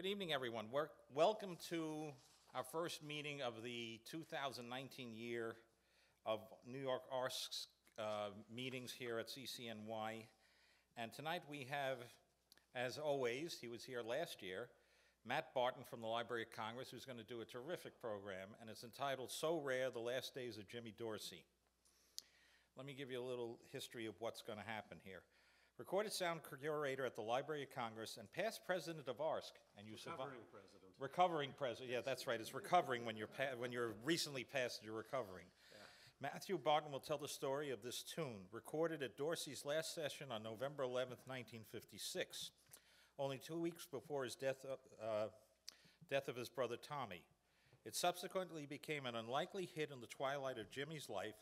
Good evening, everyone. Wel- Welcome to our first meeting of the 2019 year of New York ARSC uh, meetings here at CCNY. And tonight we have, as always, he was here last year, Matt Barton from the Library of Congress, who's going to do a terrific program, and it's entitled So Rare, The Last Days of Jimmy Dorsey. Let me give you a little history of what's going to happen here. Recorded sound curator at the Library of Congress and past president of ARSC, and you survived. Recovering president. Recovering president, yeah, that's right, it's recovering when you're, when you're recently past, you're recovering. Matthew Barton will tell the story of this tune, recorded at Dorsey's last session on November 11th, 1956, only two weeks before his death, uh, death of his brother Tommy. It subsequently became an unlikely hit in the twilight of Jimmy's life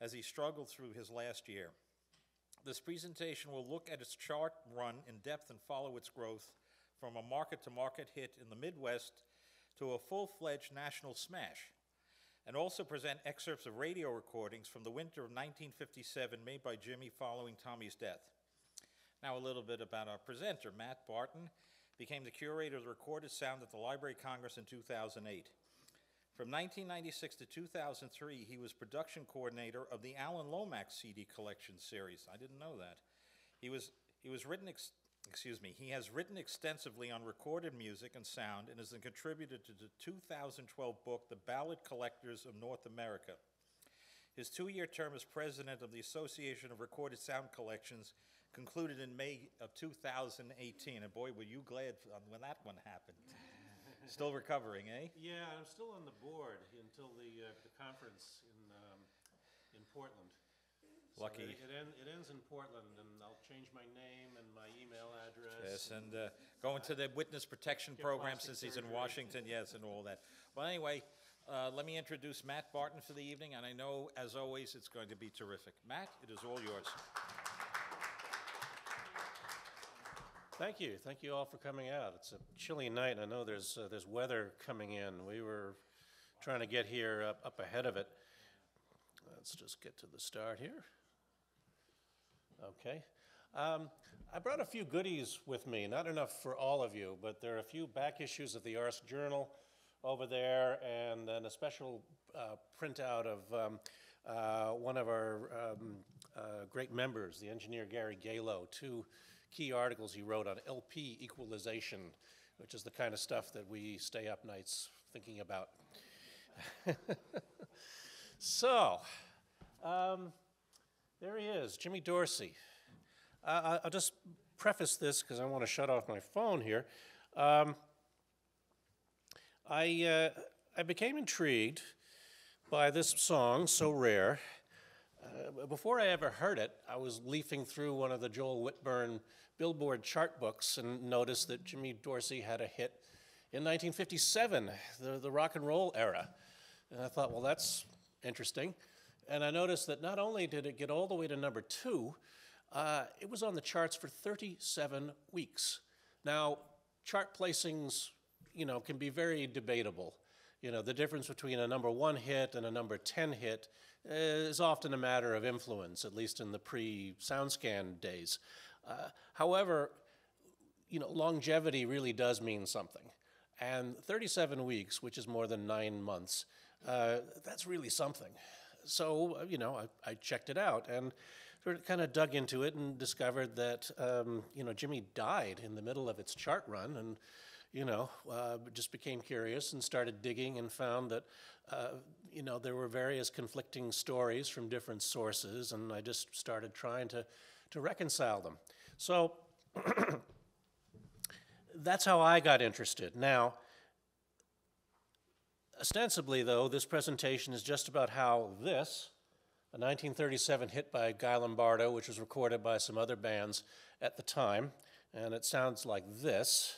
as he struggled through his last year. This presentation will look at its chart run in depth and follow its growth from a market to market hit in the Midwest to a full fledged national smash, and also present excerpts of radio recordings from the winter of 1957 made by Jimmy following Tommy's death. Now, a little bit about our presenter. Matt Barton became the curator of the recorded sound at the Library of Congress in 2008. From 1996 to 2003, he was production coordinator of the Alan Lomax CD collection series. I didn't know that. He was he was written ex, excuse me. He has written extensively on recorded music and sound and has contributed to the 2012 book The Ballad Collectors of North America. His two-year term as president of the Association of Recorded Sound Collections concluded in May of 2018. And boy, were you glad when that one happened. Still recovering, eh? Yeah, I'm still on the board until the, uh, the conference in, um, in Portland. So Lucky. It, it en- it ends in Portland, and I'll change my name and my email address. Yes, and uh, going to the witness protection Get program plastic since he's in surgery. Washington, yes, and all that. Well, anyway, uh, let me introduce Matt Barton for the evening, and I know, as always, it's going to be terrific. Matt, it is all yours. Thank you, thank you all for coming out. It's a chilly night, and I know there's, uh, there's weather coming in. We were trying to get here up, up ahead of it. Let's just get to the start here. Okay. Um, I brought a few goodies with me, not enough for all of you, but there are a few back issues of the ARSC Journal over there, and then a special uh, printout of um, uh, one of our um, uh, great members, the engineer Gary Galo, two key articles he wrote on LP equalization, which is the kind of stuff that we stay up nights thinking about. so, um, there he is, Jimmy Dorsey. Uh, I'll just preface this because I want to shut off my phone here. Um, I, uh, I became intrigued by this song, So Rare. Uh, before I ever heard it, I was leafing through one of the Joel Whitburn Billboard chart books and noticed that Jimmy Dorsey had a hit in 1957, the, the rock and roll era. And I thought, well, that's interesting. And I noticed that not only did it get all the way to number two, uh, it was on the charts for 37 weeks. Now, chart placings, you know, can be very debatable. You know, the difference between a number one hit and a number 10 hit is often a matter of influence, at least in the pre SoundScan days. Uh, however, you know, longevity really does mean something. And 37 weeks, which is more than nine months, uh, that's really something. So, uh, you know, I, I checked it out and sort of kind of dug into it and discovered that, um, you know, Jimmy died in the middle of its chart run and, you know, uh, just became curious and started digging and found that, uh, you know, there were various conflicting stories from different sources and I just started trying to, to reconcile them. So, that's how I got interested. Now, ostensibly, though, this presentation is just about how this, a 1937 hit by Guy Lombardo, which was recorded by some other bands at the time, and it sounds like this.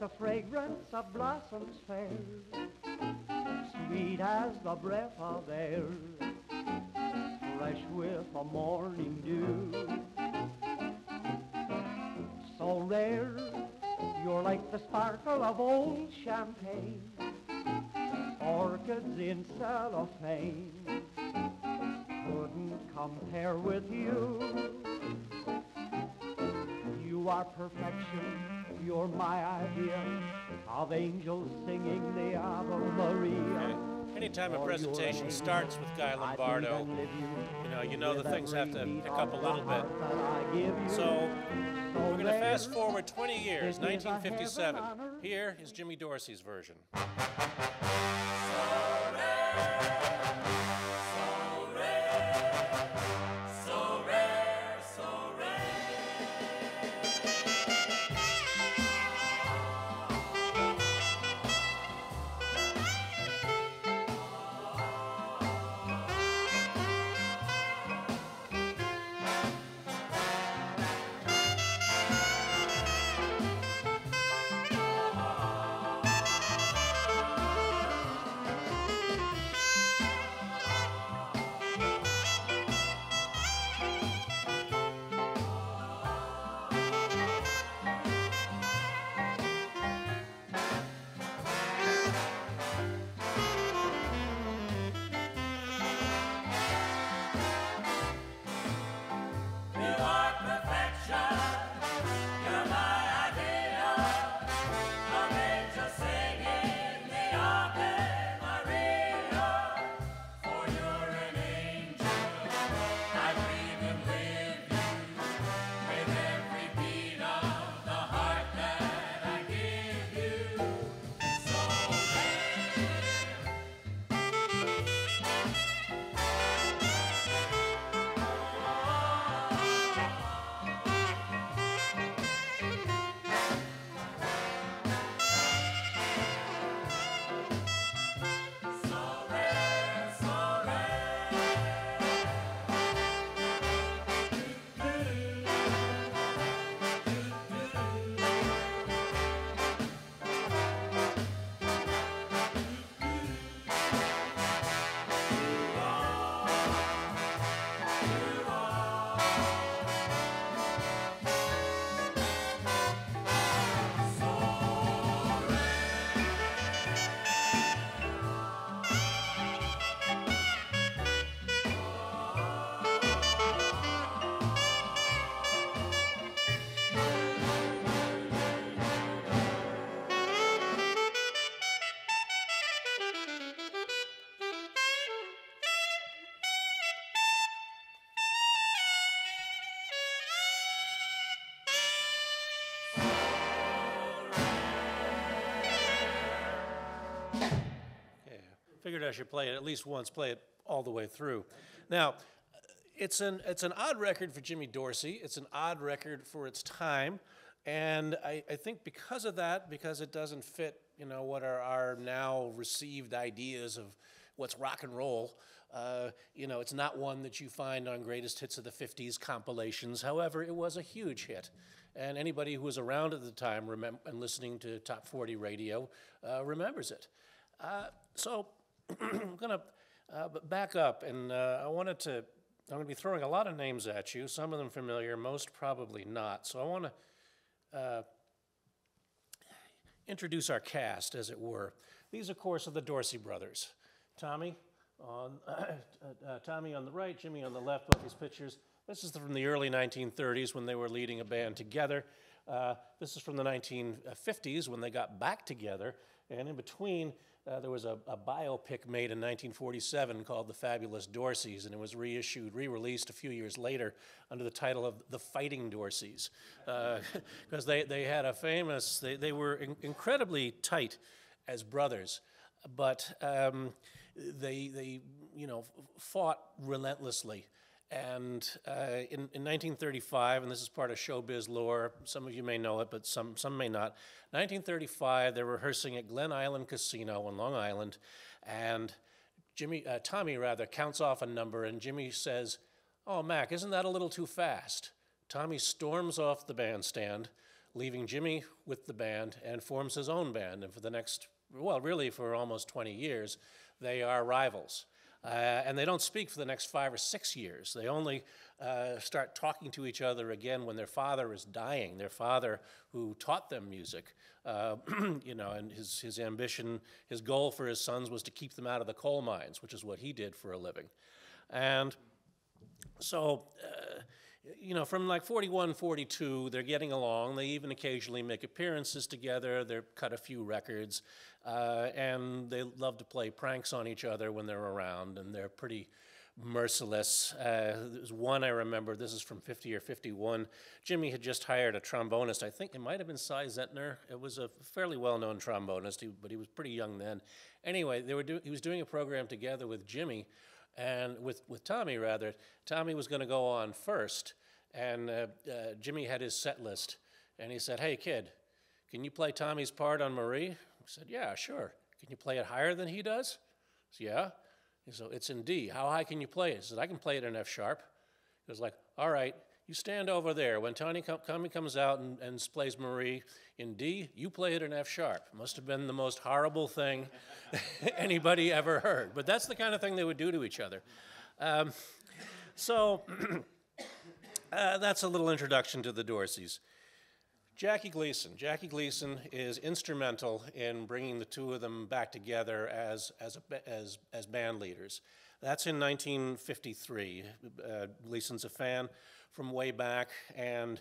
The fragrance of blossoms fair, sweet as the breath of air, fresh with the morning dew. So rare, you're like the sparkle of old champagne, orchids in cellophane. Couldn't compare with you. You are perfection. You're my idea of angels singing the Ave Maria. Anytime a presentation starts with Guy Lombardo, you know, you know the things have to pick up a little bit. heart that I give you. So So we're going to fast forward 20 years, It is a 1957. heaven on earth. Here is Jimmy Dorsey's version. Figured I should play it at least once, play it all the way through. Now, it's an, it's an odd record for Jimmy Dorsey. It's an odd record for its time. And I, I think because of that, because it doesn't fit, you know, what are our now received ideas of what's rock and roll, uh, you know, it's not one that you find on greatest hits of the 50s compilations. However, it was a huge hit. And anybody who was around at the time and listening to Top 40 radio uh, remembers it. Uh, so I'm going to uh, back up, and uh, I wanted to. I'm going to be throwing a lot of names at you. Some of them familiar, most probably not. So I want to uh, introduce our cast, as it were. These, of course, are the Dorsey brothers. Tommy on uh, uh, Tommy on the right, Jimmy on the left. Both these pictures. This is from the early 1930s when they were leading a band together. Uh, this is from the 1950s when they got back together, and in between. Uh, there was a, a biopic made in 1947 called The Fabulous Dorseys, and it was reissued, re released a few years later under the title of The Fighting Dorseys. Because they, they had a famous, they, they were in- incredibly tight as brothers. but um, they, they, you know, fought relentlessly. And uh, in, in 1935, and this is part of showbiz lore, some of you may know it, but some, some may not. 1935, they're rehearsing at Glen Island Casino on Long Island, and Jimmy, uh, Tommy rather, counts off a number, and Jimmy says, "Oh, Mac, isn't that a little too fast?" Tommy storms off the bandstand, leaving Jimmy with the band, and forms his own band. And for the next, well, really for almost 20 years, they are rivals. Uh, and they don't speak for the next five or six years. They only uh, start talking to each other again when their father is dying. Their father, who taught them music, uh, you know, and his, his ambition, his goal for his sons was to keep them out of the coal mines, which is what he did for a living. And so, uh, you know, from like 41, 42, they're getting along. They even occasionally make appearances together. They cut a few records, uh, and they love to play pranks on each other when they're around, and they're pretty merciless. Uh, there's one I remember, this is from 50 or 51. Jimmy had just hired a trombonist. I think it might have been Si Zentner. It was a fairly well known trombonist, but he was pretty young then. Anyway, they were do- he was doing a program together with Jimmy, and with, with Tommy, rather. Tommy was going to go on first, and uh, uh, Jimmy had his set list. And he said, Hey, kid, can you play Tommy's part on Marie? I said, Yeah, sure. Can you play it higher than he does? I said, Yeah. He said, It's in D. How high can you play it? I said, I can play it in F sharp. He was like, All right, you stand over there. When Tony com- Tommy comes out and, and plays Marie in D, you play it in F sharp. Must have been the most horrible thing anybody ever heard. But that's the kind of thing they would do to each other. Um, so uh, that's a little introduction to the Dorseys. Jackie Gleason. Jackie Gleason is instrumental in bringing the two of them back together as, as, a, as, as band leaders. That's in 1953. Uh, Gleason's a fan from way back, and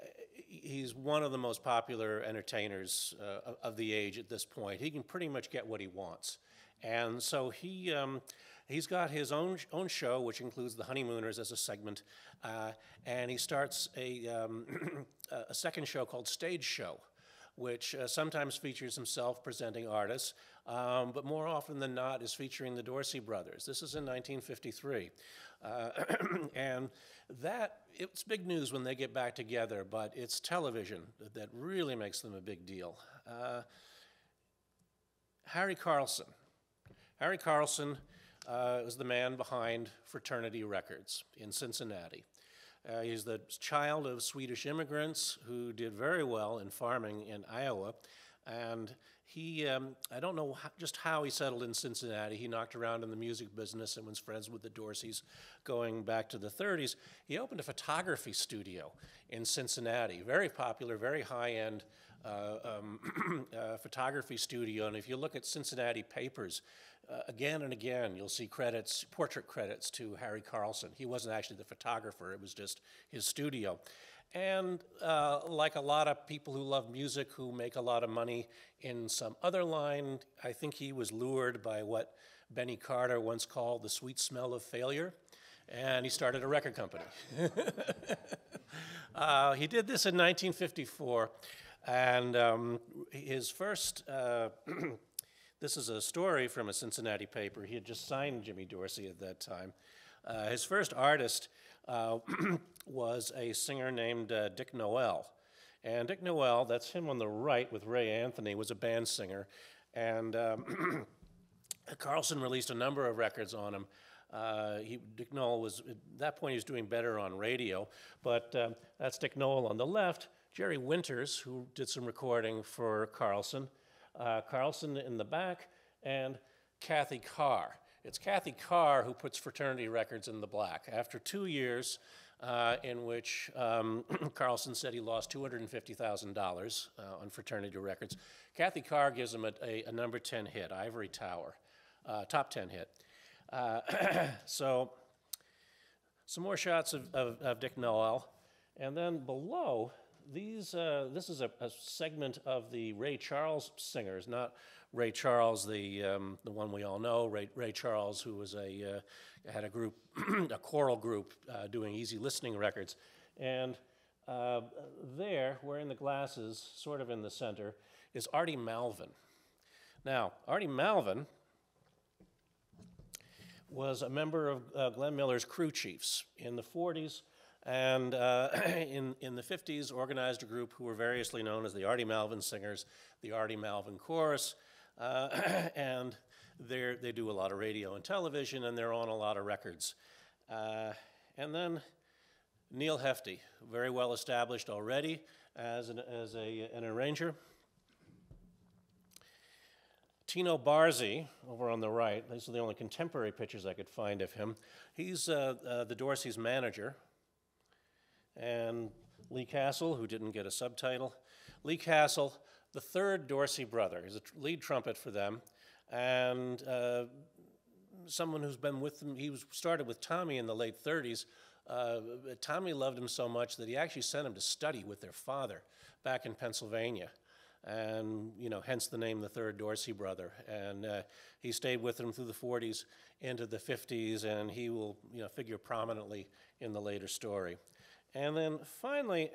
uh, he's one of the most popular entertainers uh, of- of the age at this point. He can pretty much get what he wants. And so he, um, he's got his own, own show, which includes the Honeymooners as a segment, uh, and he starts a, um, a- second show called Stage Show, which uh, sometimes features himself presenting artists, um, but more often than not is featuring the Dorsey brothers. This is in 1953. Uh, and that, it's big news when they get back together, but it's television that really makes them a big deal. Uh, Harry Carlson. Harry Carlson uh, was the man behind Fraternity Records in Cincinnati. Uh, he's the child of Swedish immigrants who did very well in farming in Iowa. And he, um, I don't know how, just how he settled in Cincinnati. He knocked around in the music business and was friends with the Dorseys going back to the 30s. He opened a photography studio in Cincinnati, very popular, very high end um, uh, photography studio. And if you look at Cincinnati papers, uh, again and again, you'll see credits, portrait credits to Harry Carlson. He wasn't actually the photographer, it was just his studio. And uh, like a lot of people who love music, who make a lot of money in some other line, I think he was lured by what Benny Carter once called the sweet smell of failure, and he started a record company. Uh, he did this in 1954, and um, his first. Uh, this is a story from a Cincinnati paper. He had just signed Jimmy Dorsey at that time. Uh, his first artist uh, was a singer named uh, Dick Noel. And Dick Noel, that's him on the right with Ray Anthony, was a band singer. And um, Carlson released a number of records on him. Uh, he, Dick Noel was, at that point, he was doing better on radio, but um, that's Dick Noel on the left. Jerry Winters, who did some recording for Carlson. Uh, Carlson in the back, and Cathy Carr. It's Cathy Carr who puts Fraternity Records in the black. After two years, uh, in which um, Carlson said he lost $250,000 uh, on Fraternity Records, Cathy Carr gives him a, a, a number 10 hit, Ivory Tower, uh, top 10 hit. Uh, so, some more shots of, of, of Dick Noel. And then below, these, uh, this is a, a segment of the Ray Charles singers, not Ray Charles, the, um, the one we all know, Ray, Ray Charles, who was a, uh, had a group, a choral group uh, doing easy listening records. And uh, there, wearing the glasses, sort of in the center, is Artie Malvin. Now, Artie Malvin was a member of uh, Glenn Miller's crew chiefs in the 40s and uh, in, in the 50s organized a group who were variously known as the Artie Malvin Singers, the Artie Malvin Chorus, uh, and they do a lot of radio and television and they're on a lot of records. Uh, and then Neal Hefti, very well established already as an, as a, an arranger. Tino Barzie, over on the right, these are the only contemporary pictures I could find of him. He's uh, uh, the Dorsey's manager. And Lee Castle, who didn't get a subtitle. Lee Castle, the third Dorsey brother, he's a tr- lead trumpet for them. And uh, someone who's been with them, he was started with Tommy in the late 30s. Uh, Tommy loved him so much that he actually sent him to study with their father back in Pennsylvania and you know, hence the name the third Dorsey brother. And uh, he stayed with them through the 40s into the 50s, and he will you know figure prominently in the later story. And then finally,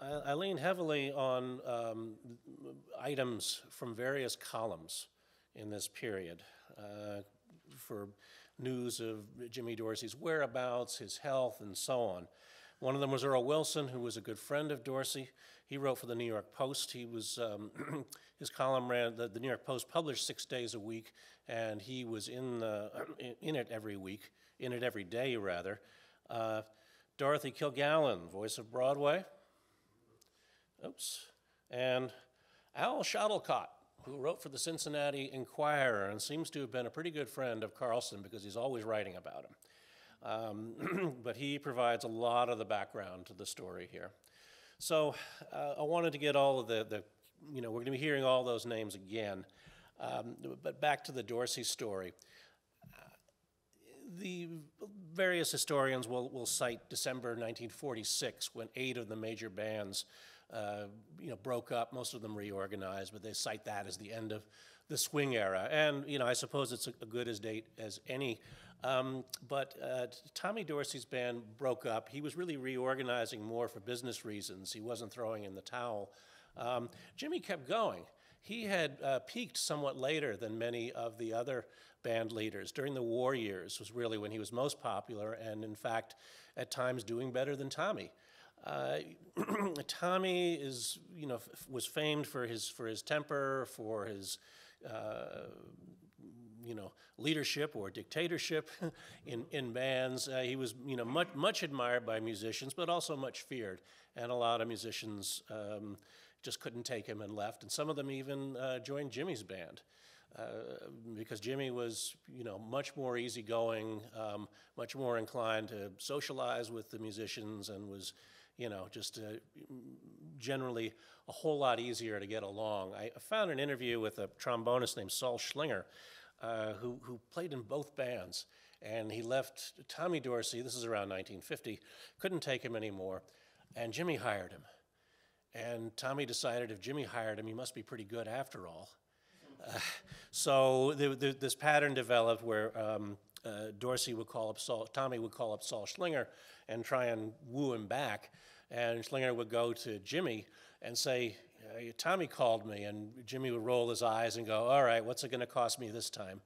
I, I lean heavily on um, items from various columns in this period uh, for news of Jimmy Dorsey's whereabouts, his health, and so on. One of them was Earl Wilson, who was a good friend of Dorsey. He wrote for the New York Post. He was um, his column ran the, the, New York Post published six days a week, and he was in the, in it every week, in it every day rather. Uh, Dorothy Kilgallen, voice of Broadway. Oops, and Al Shuttlecott, who wrote for the Cincinnati Enquirer and seems to have been a pretty good friend of Carlson because he's always writing about him. Um, but he provides a lot of the background to the story here. So uh, I wanted to get all of the, the you know, we're going to be hearing all those names again. Um, but back to the Dorsey story. The various historians will, will cite December 1946 when eight of the major bands uh, you know, broke up, most of them reorganized, but they cite that as the end of the swing era. And, you know, I suppose it's a, a good as date as any. Um, but uh, Tommy Dorsey's band broke up. He was really reorganizing more for business reasons. He wasn't throwing in the towel. Um, Jimmy kept going. He had uh, peaked somewhat later than many of the other band leaders. During the war years was really when he was most popular, and in fact, at times doing better than Tommy. Uh, Tommy is, you know, was famed for his for his temper, for his uh, you know, leadership or dictatorship in, in bands. Uh, he was, you know, much, much admired by musicians, but also much feared. And a lot of musicians um, just couldn't take him and left. And some of them even uh, joined Jimmy's band. Uh, because Jimmy was, you know, much more easygoing, um, much more inclined to socialize with the musicians, and was, you know, just uh, generally a whole lot easier to get along. I found an interview with a trombonist named Sol Schlinger, uh, who, who played in both bands. And he left Tommy Dorsey, this is around 1950, couldn't take him anymore, and Jimmy hired him. And Tommy decided if Jimmy hired him, he must be pretty good after all. Uh, so the, the, this pattern developed where um, uh, Dorsey would call up Sol, Tommy would call up Sol Schlinger and try and woo him back. And Schlinger would go to Jimmy and say, Tommy called me, and Jimmy would roll his eyes and go, All right, what's it going to cost me this time?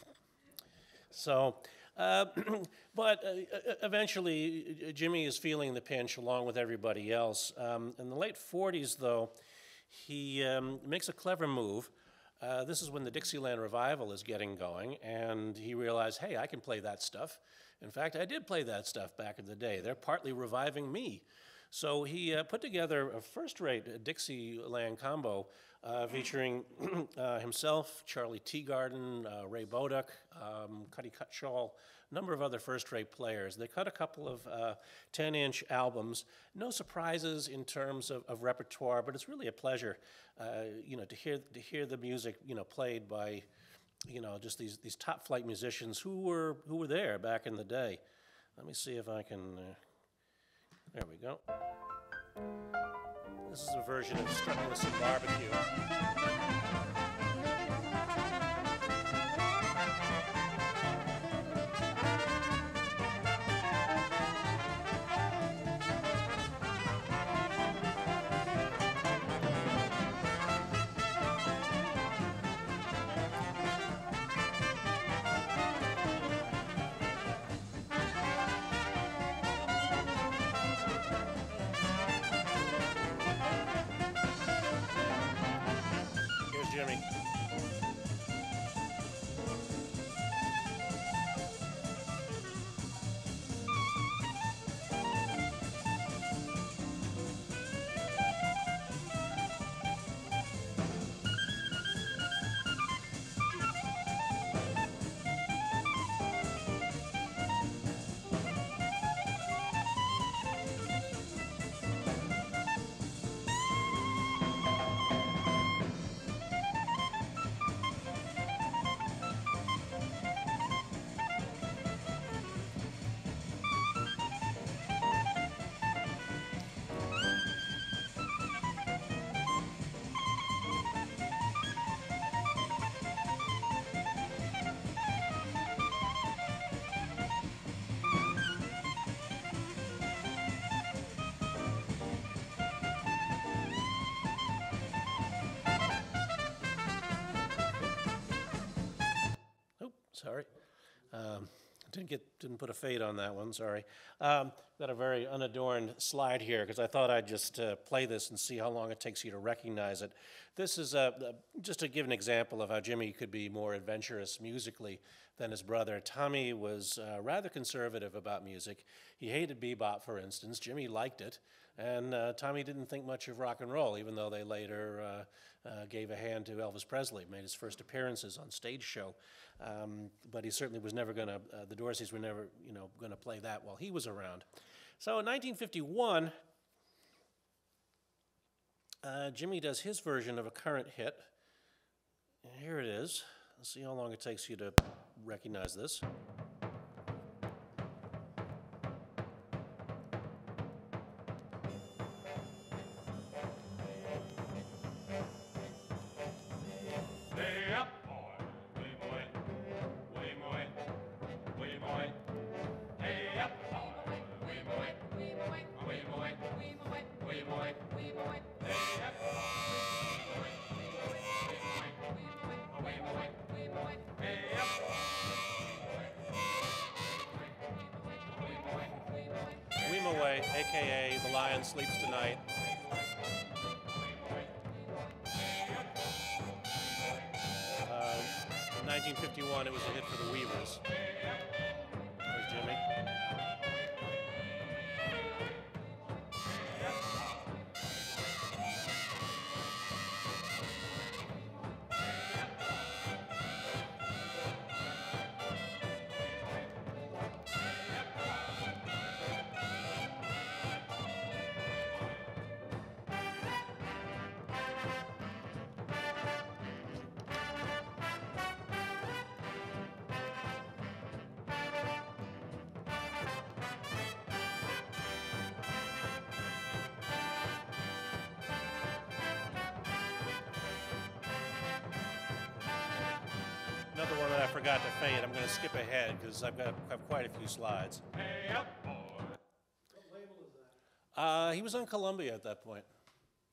so, uh, but uh, eventually, Jimmy is feeling the pinch along with everybody else. Um, in the late 40s, though, he um, makes a clever move. Uh, this is when the Dixieland revival is getting going, and he realized, hey, I can play that stuff. In fact, I did play that stuff back in the day. They're partly reviving me. So he uh, put together a first-rate Dixieland combo uh, featuring uh, himself, Charlie Teagarden, uh, Ray Bauduc, um, Cutty Cutshall, a number of other first-rate players. They cut a couple of 10-inch uh, albums. No surprises in terms of, of, repertoire, but it's really a pleasure, uh, you know, to hear to hear the music, you know, played by, you know, just these these top-flight musicians who were who were there back in the day. Let me see if I can there we go. This is a version of Strutting and Some Barbecue. Um, didn't get, didn't put a fade on that one, sorry. Um, got a very unadorned slide here because I thought I'd just uh, play this and see how long it takes you to recognize it. This is a, a- just to give an example of how Jimmy could be more adventurous musically than his brother. Tommy was uh, rather conservative about music. He hated bebop, for instance. Jimmy liked it, and uh, Tommy didn't think much of rock and roll, even though they later uh, uh, gave a hand to Elvis Presley, made his first appearances on stage show. Um, but he certainly was never going to. Uh, the Dorseys were never, you know, going to play that while he was around. So in 1951, uh, Jimmy does his version of a current hit. And here it is. Let's see how long it takes you to recognize this. Forgot to fade. I'm going to skip ahead because I've got have quite a few slides. Hey up, boy. Uh, he was on Columbia at that point.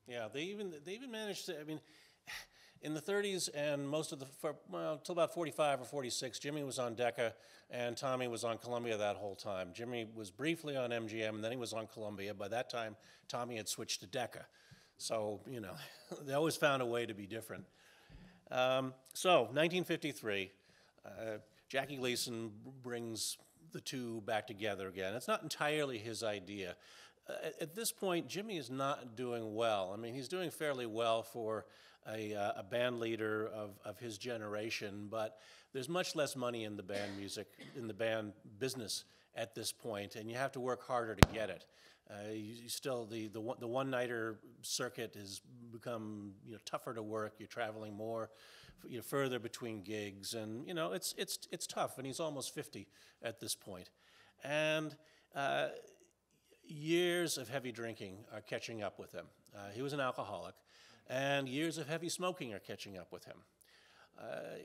Yeah, they even they even managed to. I mean, in the 30s and most of the for, well till about 45 or 46, Jimmy was on Decca and Tommy was on Columbia that whole time. Jimmy was briefly on MGM and then he was on Columbia. By that time, Tommy had switched to Decca, so you know they always found a way to be different. Um, so, 1953, uh, Jackie Gleason brings the two back together again. It's not entirely his idea. Uh, at- this point, Jimmy is not doing well. I mean, he's doing fairly well for a, uh, a band leader of, of his generation, but there's much less money in the band music, in the band business at this point, and you have to work harder to get it. Uh, you, you still the the one, the one nighter circuit has become you know tougher to work. You're traveling more, you know, further between gigs, and you know it's it's it's tough. And he's almost 50 at this point, and. Uh, years of heavy drinking are catching up with him. Uh, he was an alcoholic, and years of heavy smoking are catching up with him. Uh,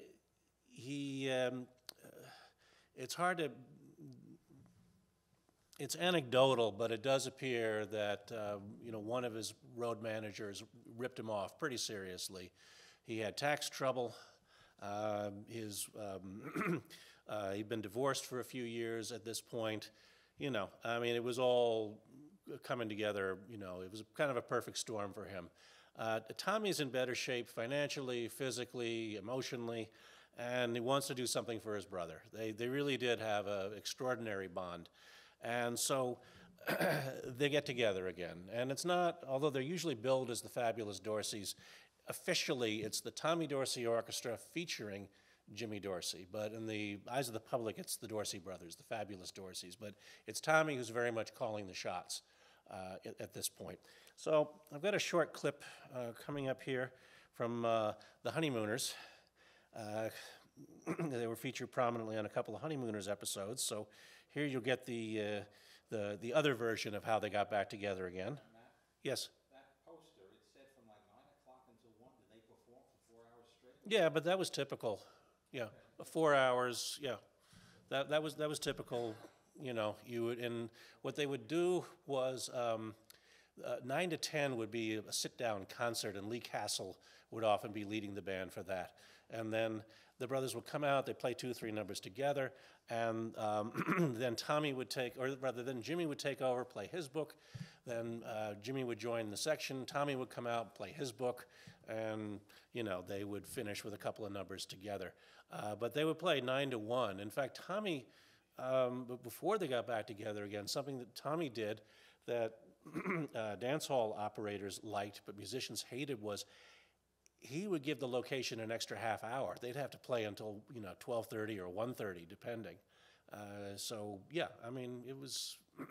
he, um, uh, it's hard to, it's anecdotal, but it does appear that uh, you know one of his road managers ripped him off pretty seriously. He had tax trouble. Um, his um, uh, he'd been divorced for a few years at this point. You know, I mean, it was all coming together. You know, it was kind of a perfect storm for him. Uh, Tommy's in better shape financially, physically, emotionally, and he wants to do something for his brother. They, they really did have an extraordinary bond. And so they get together again. And it's not, although they're usually billed as the Fabulous Dorseys, officially it's the Tommy Dorsey Orchestra featuring Jimmy Dorsey. But in the eyes of the public, it's the Dorsey brothers, the Fabulous Dorseys. But it's Tommy who's very much calling the shots uh, at, at this point. So I've got a short clip uh, coming up here from uh, the Honeymooners. Uh, they were featured prominently on a couple of Honeymooners episodes. So here you'll get the, uh, the, the other version of how they got back together again. Yes? That poster, it said from like nine o'clock until one, did they perform for four hours straight? Yeah, but that was typical. Yeah, four hours. Yeah, that that was that was typical. You know, you would and what they would do was um, uh, 9 to 10 would be a sit-down concert, and Lee Castle would often be leading the band for that. And then the brothers would come out, they'd play two or three numbers together, and um, then Tommy would take, or rather, then Jimmy would take over, play his book. Then uh, Jimmy would join the section, Tommy would come out, play his book, and, you know, they would finish with a couple of numbers together. Uh, but they would play nine to one. In fact, Tommy, um, before they got back together again, something that Tommy did that uh, dance hall operators liked but musicians hated was he would give the location an extra half hour. They'd have to play until you know 12:30 or 1:30, depending. Uh, so yeah, I mean it was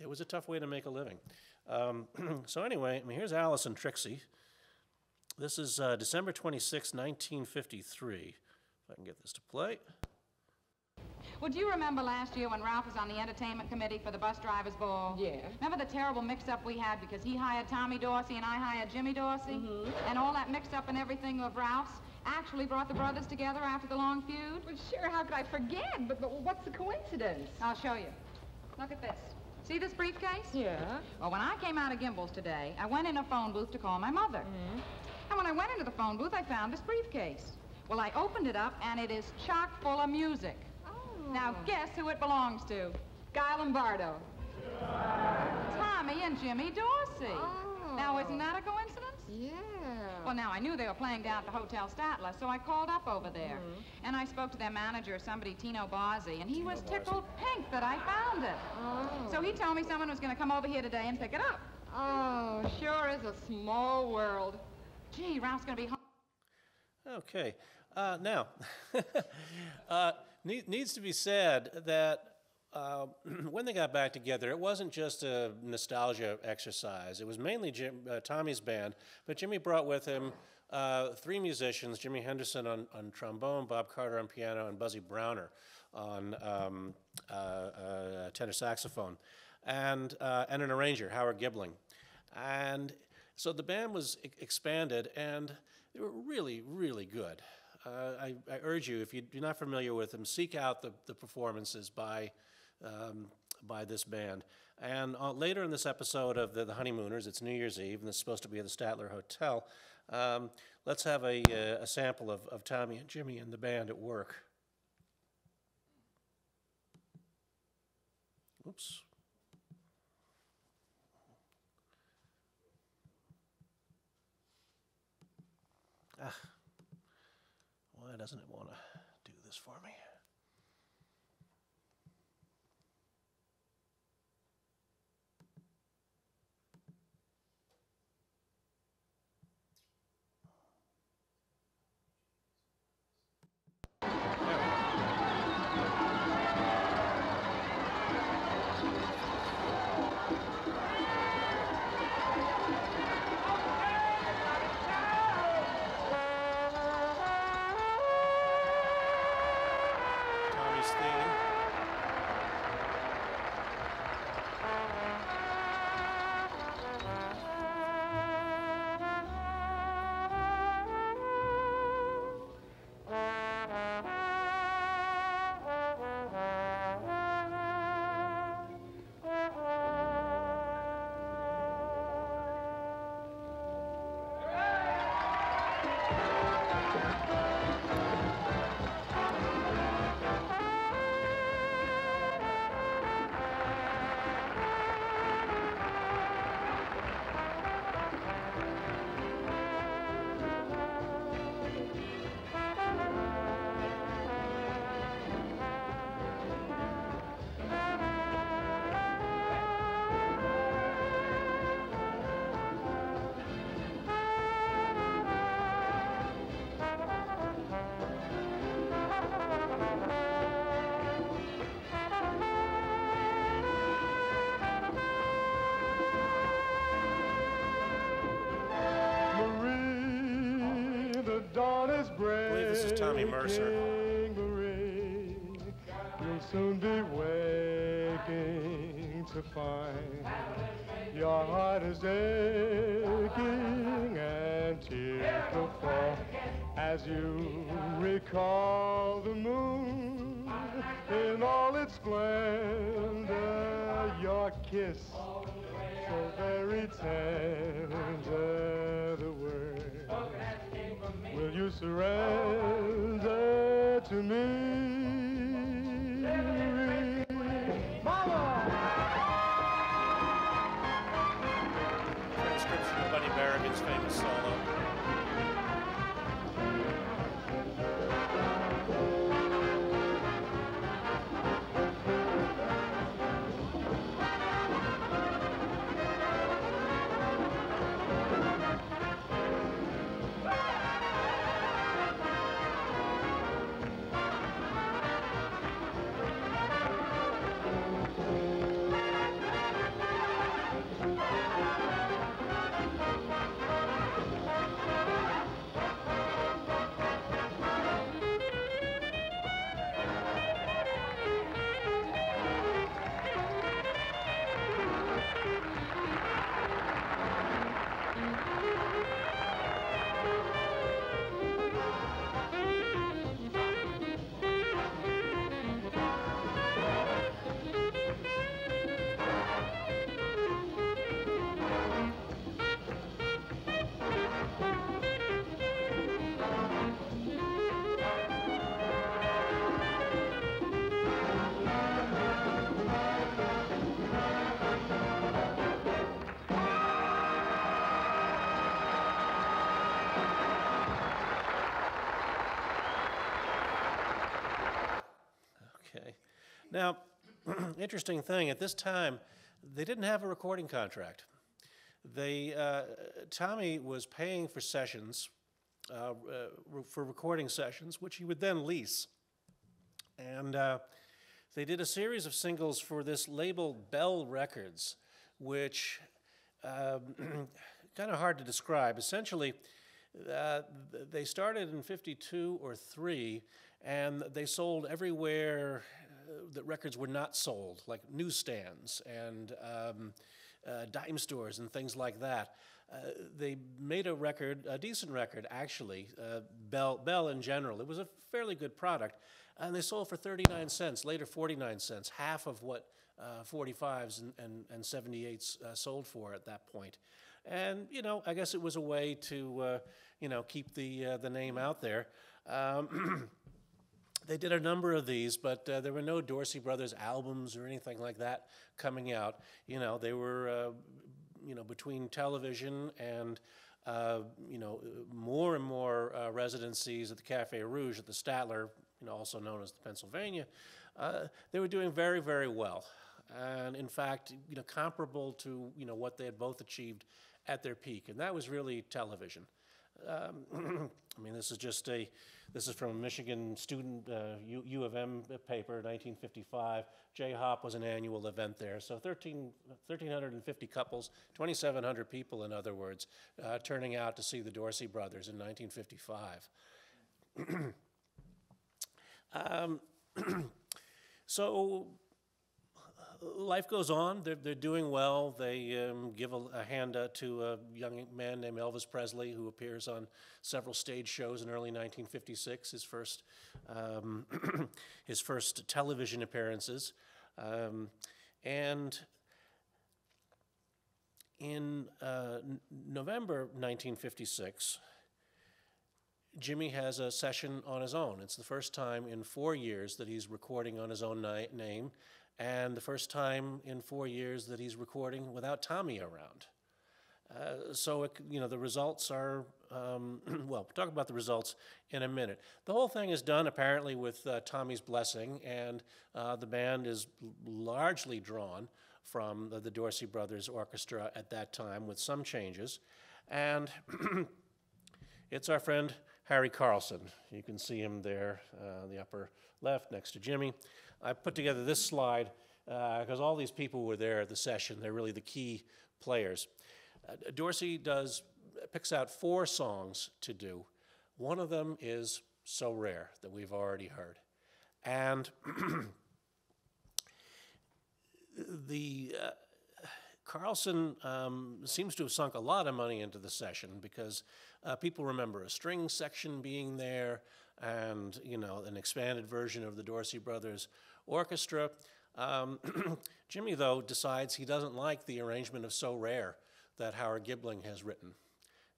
it was a tough way to make a living. Um, so anyway, I mean here's Alice and Trixie. This is uh, December 26, 1953. If I can get this to play. Well, do you remember last year when Ralph was on the entertainment committee for the bus drivers ball? Yeah. Remember the terrible mix-up we had because he hired Tommy Dorsey and I hired Jimmy Dorsey? And all that mix-up and everything of Ralph's actually brought the brothers together after the long feud? Well, sure, how could I forget? But, but what's the coincidence? I'll show you. Look at this. See this briefcase? Yeah. Well, when I came out of Gimbel's today, I went in a phone booth to call my mother. And when I went into the phone booth, I found this briefcase. Well, I opened it up, and it is chock full of music. Oh. Now, guess who it belongs to? Guy Lombardo. Tommy and Jimmy Dorsey. Oh. Now, isn't that a coincidence? Yeah. Well, now, I knew they were playing down at the Hotel Statler, so I called up over there. Mm-hmm. And I spoke to their manager, somebody, Tino Bozzi, and he was tickled pink that I found it. Oh. So he told me someone was going to come over here today and pick it up. Oh, sure is a small world. Gee, Ralph's going to be home. Okay. Uh, now, uh, need, needs to be said that uh, when they got back together, it wasn't just a nostalgia exercise. It was mainly Jim, uh, Tommy's band, but Jimmy brought with him uh, three musicians Jimmy Henderson on, on trombone, Bob Carter on piano, and Buzzy Brauner on um, uh, uh, tenor saxophone, and, uh, and an arranger, Howard Gibeling. And so the band was expanded, and they were really, really good. Uh, I, I urge you, if you- you're not familiar with them, seek out the, the performances by, um, by this band. And uh, later in this episode of the, the Honeymooners, it's New Year's Eve, and it's supposed to be at the Statler Hotel. Um, let's have a, uh, a sample of, of Tommy and Jimmy and the band at work. Oops. Why doesn't it want to do this for me? As you recall the moon in all its splendor. Your kiss so fairy tender interesting thing, at this time, they didn't have a recording contract. They, uh, Tommy was paying for sessions, uh, uh, for recording sessions, which he would then lease. And uh, they did a series of singles for this label Bell Records, which um, kind of hard to describe. Essentially, uh, they started in 52 or 3, and they sold everywhere that records were not sold, like newsstands and um, uh, dime stores and things like that. Uh, they made a record, a decent record actually, uh, Bell, Bell in general. It was a fairly good product, and they sold for 39 cents, later 49 cents, half of what uh, 45s and, and, and 78s uh, sold for at that point. And, you know, I guess it was a way to, uh, you know, keep the, uh, the name out there. Um, they did a number of these, but uh, there were no Dorsey Brothers albums or anything like that coming out. You know, they were, uh, you know, between television and, uh, you know, more and more uh, residencies at the Cafe Rouge at the Statler, you know, also known as the Pennsylvania. Uh, they were doing very, very well, and in fact, you know, comparable to you know what they had both achieved at their peak, and that was really television. Um, I mean, this is just a, this is from a Michigan student, uh, U, U of M paper, 1955. J-Hop was an annual event there. So 13, 1,350 couples, 2,700 people, in other words, uh, turning out to see the Dorsey brothers in 1955. um, so life goes on. They're, they're doing well. They um, give a, a hand uh, to a young man named Elvis Presley, who appears on several stage shows in early 1956. His first, um, his first television appearances, um, and in uh, November 1956. Jimmy has a session on his own. It's the first time in four years that he's recording on his own name, and the first time in four years that he's recording without Tommy around. Uh, so, it, you know, the results are, um, well, we'll talk about the results in a minute. The whole thing is done apparently with uh, Tommy's blessing, and uh, the band is largely drawn from the, the Dorsey Brothers Orchestra at that time with some changes. And it's our friend Harry Carlson. You can see him there uh, in the upper left next to Jimmy. I put together this slide because all these people were there at the session. They're really the key players. Uh, Dorsey does picks out four songs to do. One of them is So Rare that we've already heard. And the uh, Carlson um, seems to have sunk a lot of money into the session because uh, people remember a string section being there and, you know, an expanded version of the Dorsey Brothers Orchestra. Um, Jimmy, though, decides he doesn't like the arrangement of So Rare that Howard Gibeling has written.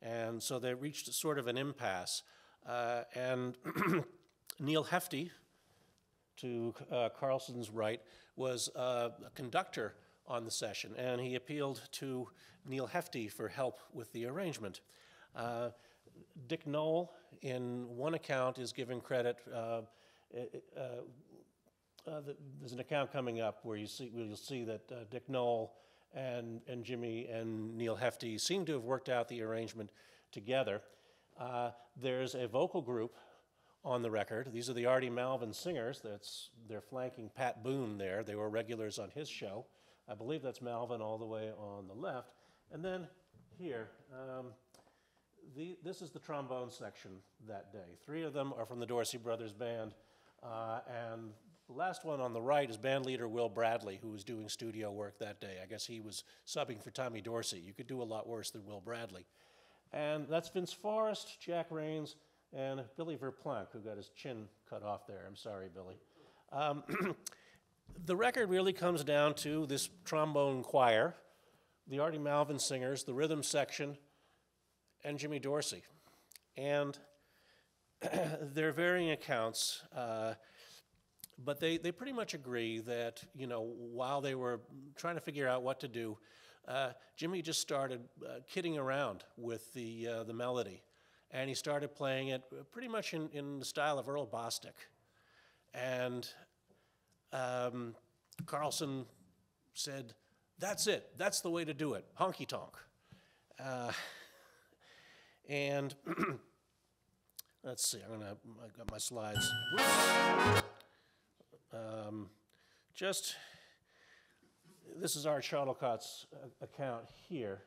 And so they reached sort of an impasse. Uh, and Neal Hefti, to uh, Carlson's right, was uh, a conductor on the session, and he appealed to Neal Hefti for help with the arrangement. Dick Knoll, in one account, is given credit. Uh, uh, uh, th- there's an account coming up where you see, where you'll see that uh, Dick Knoll and, and Jimmy and Neal Hefti seem to have worked out the arrangement together. Uh, there's a vocal group on the record. These are the Artie Malvin Singers. That's they're flanking Pat Boone there. They were regulars on his show. I believe that's Malvin all the way on the left. And then here, um, the, this is the trombone section that day. Three of them are from the Dorsey Brothers Band, uh, and the last one on the right is band leader Will Bradley, who was doing studio work that day. I guess he was subbing for Tommy Dorsey. You could do a lot worse than Will Bradley. And that's Vince Forrest, Jack Rains, and Billy Verplanck, who got his chin cut off there. I'm sorry, Billy. Um, the record really comes down to this trombone choir, the Artie Malvin singers, the rhythm section, and Jimmy Dorsey. And there are varying accounts, uh, but they, they pretty much agree that, you know, while they were trying to figure out what to do, uh, Jimmy just started uh, kidding around with the, uh, the melody. And he started playing it pretty much in, in the style of Earl Bostic. And um, Carlson said, That's it. That's the way to do it. Honky tonk. And let's see, I'm gonna, I got my slides. Um, just, this is Art Shuttlecott's uh, account here.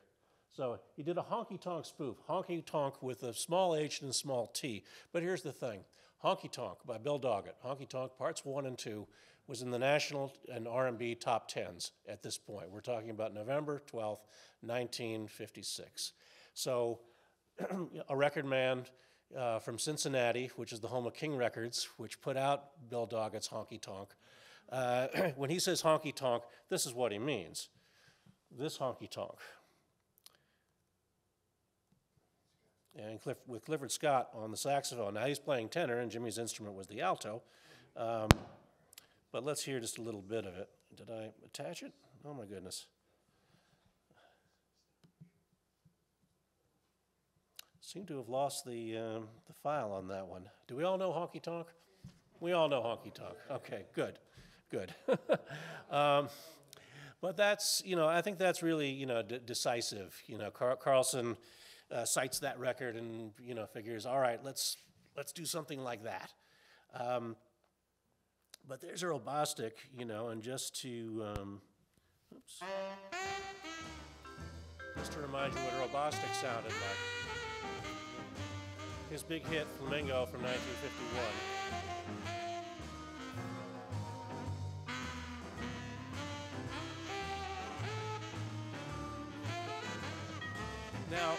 So he did a honky tonk spoof, honky tonk with a small h and a small t. But here's the thing Honky Tonk by Bill Doggett, Honky Tonk parts one and two, was in the national and R&B top tens at this point. We're talking about November 12th, 1956. So a record man uh, from Cincinnati, which is the home of King Records, which put out Bill Doggett's Honky Tonk. Uh, when he says honky tonk, this is what he means. This honky tonk. And Cliff, with Clifford Scott on the saxophone. Now he's playing tenor, and Jimmy's instrument was the alto. Um, but let's hear just a little bit of it. Did I attach it? Oh my goodness. Seem to have lost the, um, the file on that one. Do we all know honky tonk? We all know honky tonk. Okay, good, good. um, but that's, you know, I think that's really, you know, decisive. You know, Car- Carlson uh, cites that record and, you know, figures, all right, let's, let's do something like that. Um, but there's Earl Bostic, you know, and just to, um, oops, just to remind you what Earl Bostic sounded like. His big hit, Flamingo, from 1951. Now,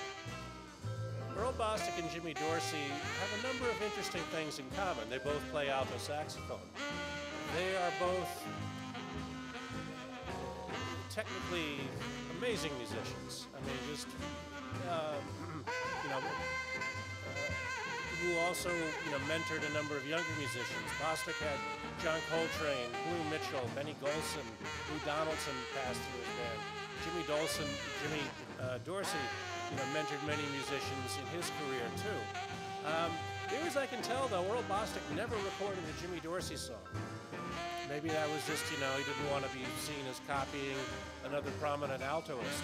Earl Bostic and Jimmy Dorsey have a number of interesting things in common. They both play alto saxophone. They are both technically amazing musicians. I mean, just, uh, you know, who also you know mentored a number of younger musicians. Bostic had John Coltrane, Blue Mitchell, Benny Golson, Lou Donaldson passed through his band. Jimmy Dolson, Jimmy uh, Dorsey, you know, mentored many musicians in his career too. Um, near as I can tell, though, Earl Bostic never recorded a Jimmy Dorsey song. Maybe that was just, you know, he didn't want to be seen as copying another prominent altoist.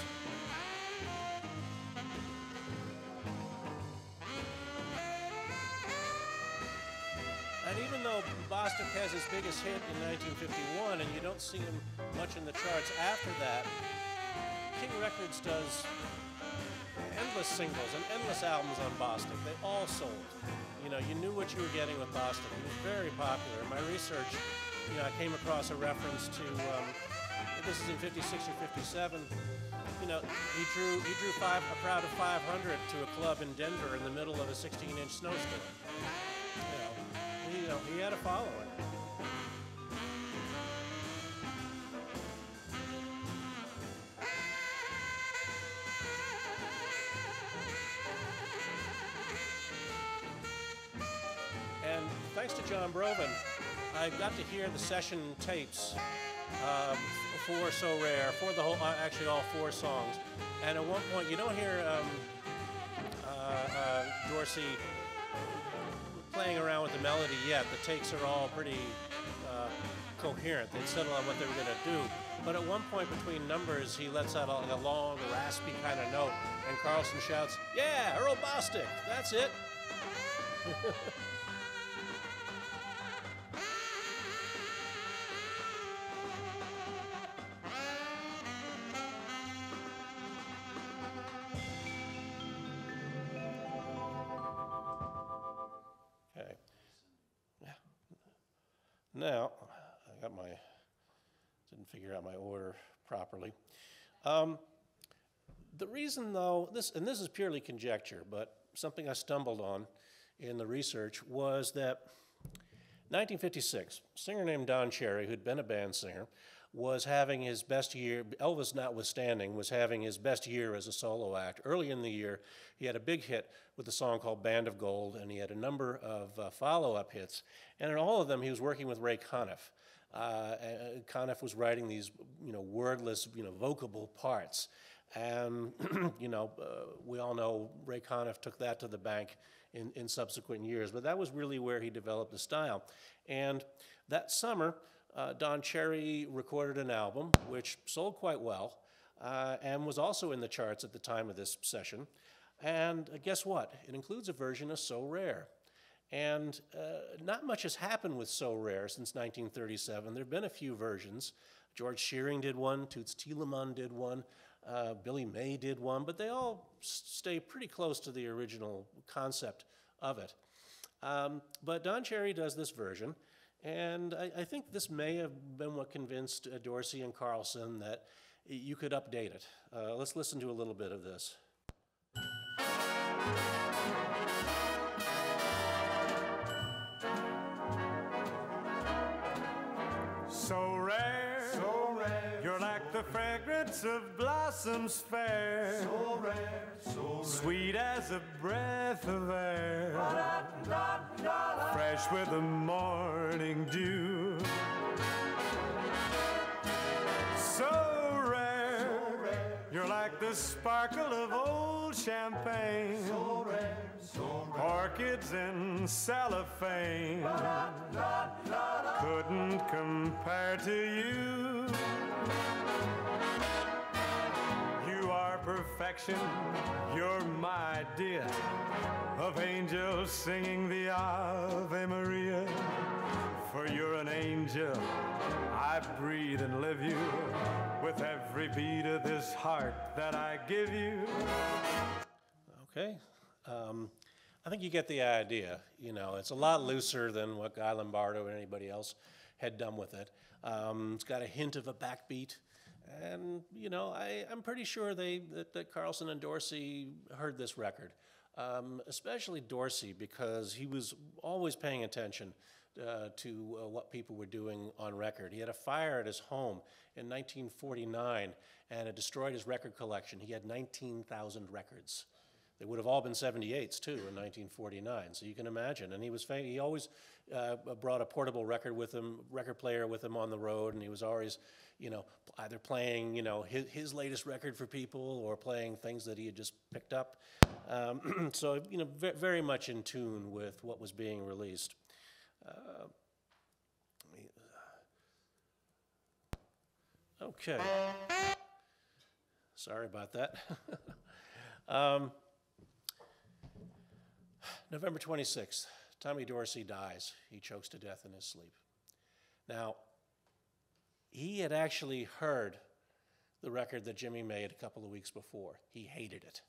Bostic has his biggest hit in 1951, and you don't see him much in the charts after that, King Records does endless singles and endless albums on Bostic. They all sold. You know, you knew what you were getting with Bostic. He was very popular. In my research, you know, I came across a reference to um, this is in 56 or 57. You know, he drew he drew five, a crowd of 500 to a club in Denver in the middle of a 16-inch snowstorm know, he had a following. And thanks to John Brovin, I got to hear the session tapes um, uh, for So Rare, for the whole, uh, actually all four songs. And at one point, you don't hear um, uh, uh Dorsey playing around with the melody yet. The takes are all pretty uh, coherent. They'd settle on what they were going to do. But at one point between numbers, he lets out a, a long, raspy kind of note, and Carlson shouts, "Yeah, Earl Bostic, that's it." Now, I got my, didn't figure out my order properly. Um, the reason, though, this, and this is purely conjecture, but something I stumbled on in the research was that 1956, a singer named Don Cherry, who'd been a band singer, was having his best year, Elvis notwithstanding, was having his best year as a solo act. Early in the year, he had a big hit with a song called Band of Gold, and he had a number of uh, follow up hits. And in all of them, he was working with Ray Conniff. Uh, Conniff was writing these, you know, wordless, you know, vocable parts. And, you know, uh, we all know Ray Conniff took that to the bank in, in subsequent years, but that was really where he developed the style. And that summer, uh, Don Cherry recorded an album which sold quite well uh, and was also in the charts at the time of this session. And uh, guess what? It includes a version of So Rare. And uh, not much has happened with So Rare since 1937. There have been a few versions. George Shearing did one, Toots Thielemans did one, uh, Billy May did one, but they all stay pretty close to the original concept of it. Um, but Don Cherry does this version, and I, I think this may have been what convinced uh, Dorsey and Carlson that you could update it. Uh, let's listen to a little bit of this. Fragrance of blossoms fair. So rare, so rare. Sweet as a breath of air. Fresh with the morning dew. So rare. You're like the sparkle of old champagne. So rare, so rare. Orchids in cellophane couldn't compare to you. Perfection, you're my dear. Of angels singing the Ave Maria. For you're an angel, I breathe and live you. With every beat of this heart that I give you. Okay. Um, I think you get the idea. You know, it's a lot looser than what Guy Lombardo and anybody else had done with it. Um, it's got a hint of a backbeat. And, you know, I, I'm pretty sure they, that, that Carlson and Dorsey heard this record, um, especially Dorsey, because he was always paying attention uh, to uh, what people were doing on record. He had a fire at his home in 1949, and it destroyed his record collection. He had 19,000 records. They would have all been 78s too in 1949. So you can imagine. And he was fam- he always uh, brought a portable record with him, record player with him on the road, and he was always, you know, either playing you know his, his latest record for people or playing things that he had just picked up. Um, so you know, ve- very much in tune with what was being released. Uh, Okay. Sorry about that. um, November 26th, Tommy Dorsey dies. He chokes to death in his sleep. Now, he had actually heard the record that Jimmy made a couple of weeks before. He hated it.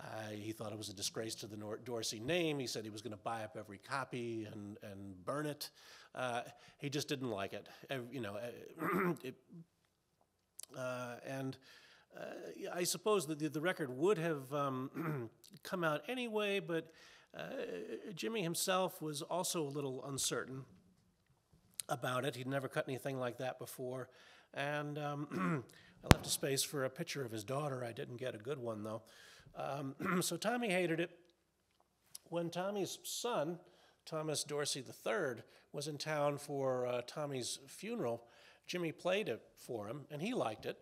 Uh, he thought it was a disgrace to the Nor- Dorsey name. He said he was going to buy up every copy and, and burn it. Uh, he just didn't like it. Ev- you know, uh, it, uh, and uh, I suppose that the, the record would have um, come out anyway, but uh, Jimmy himself was also a little uncertain about it. He'd never cut anything like that before. And um, I left a space for a picture of his daughter. I didn't get a good one, though. Um, so Tommy hated it. When Tommy's son, Thomas Dorsey III was in town for uh, Tommy's funeral, Jimmy played it for him, and he liked it.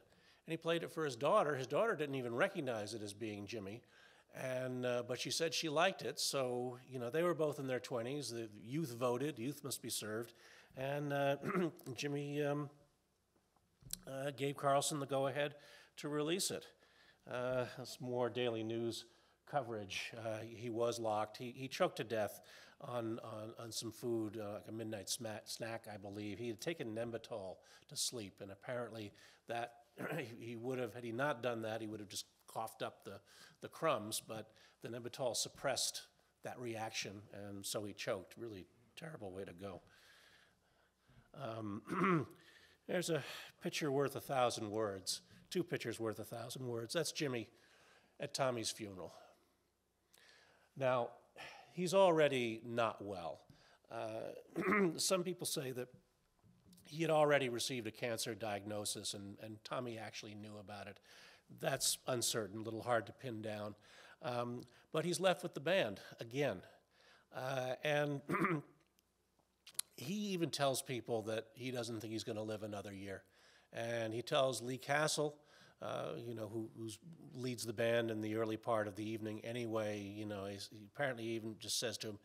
And he played it for his daughter. His daughter didn't even recognize it as being Jimmy, and uh, but she said she liked it. So you know they were both in their 20s. The youth voted. Youth must be served, and uh, Jimmy um, uh, gave Carlson the go-ahead to release it. Uh, that's more daily news coverage. Uh, he was locked. He, he choked to death on, on, on some food, uh, like a midnight snack, I believe. He had taken Nembutal to sleep, and apparently that he would have, had he not done that, he would have just coughed up the, the crumbs, but the Nembutal suppressed that reaction, and so he choked. Really terrible way to go. Um, there's a picture worth a thousand words, two pictures worth a thousand words. That's Jimmy at Tommy's funeral. Now, he's already not well. Uh, some people say that he had already received a cancer diagnosis and, and Tommy actually knew about it. That's uncertain, a little hard to pin down. Um, but he's left with the band again. Uh, and he even tells people that he doesn't think he's going to live another year. And he tells Lee Castle, uh, you know, who leads the band in the early part of the evening anyway, you know, he apparently even just says to him,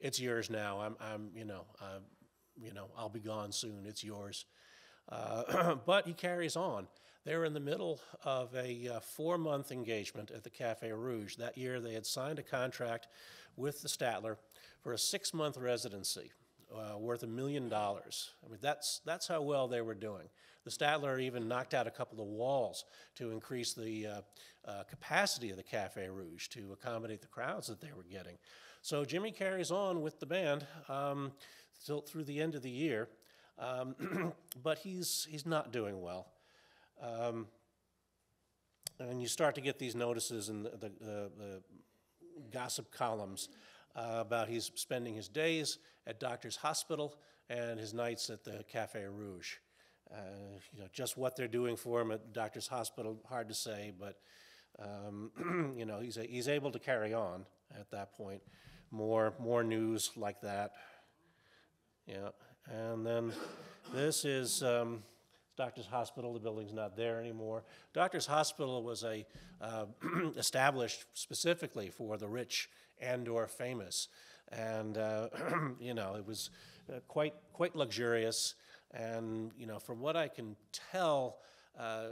it's yours now. I'm, I'm you know, I'm, you know, I'll be gone soon. It's yours. Uh, but he carries on. They're in the middle of a uh, four month engagement at the Cafe Rouge. That year, they had signed a contract with the Statler for a six month residency uh, worth a million dollars. I mean, that's, that's how well they were doing. The Statler even knocked out a couple of walls to increase the uh, uh, capacity of the Cafe Rouge to accommodate the crowds that they were getting. So Jimmy carries on with the band um, till through the end of the year, um, but he's, he's not doing well. Um, and you start to get these notices in the, the, the, the gossip columns uh, about he's spending his days at Doctor's Hospital and his nights at the Cafe Rouge. Uh, you know, just what they're doing for him at Doctor's Hospital, hard to say, but um, you know, he's, a, he's able to carry on at that point. More, more news like that. Yeah, and then this is um, Doctor's Hospital. The building's not there anymore. Doctor's Hospital was a uh, established specifically for the rich and or famous, and uh, you know it was uh, quite quite luxurious. And you know, from what I can tell, uh,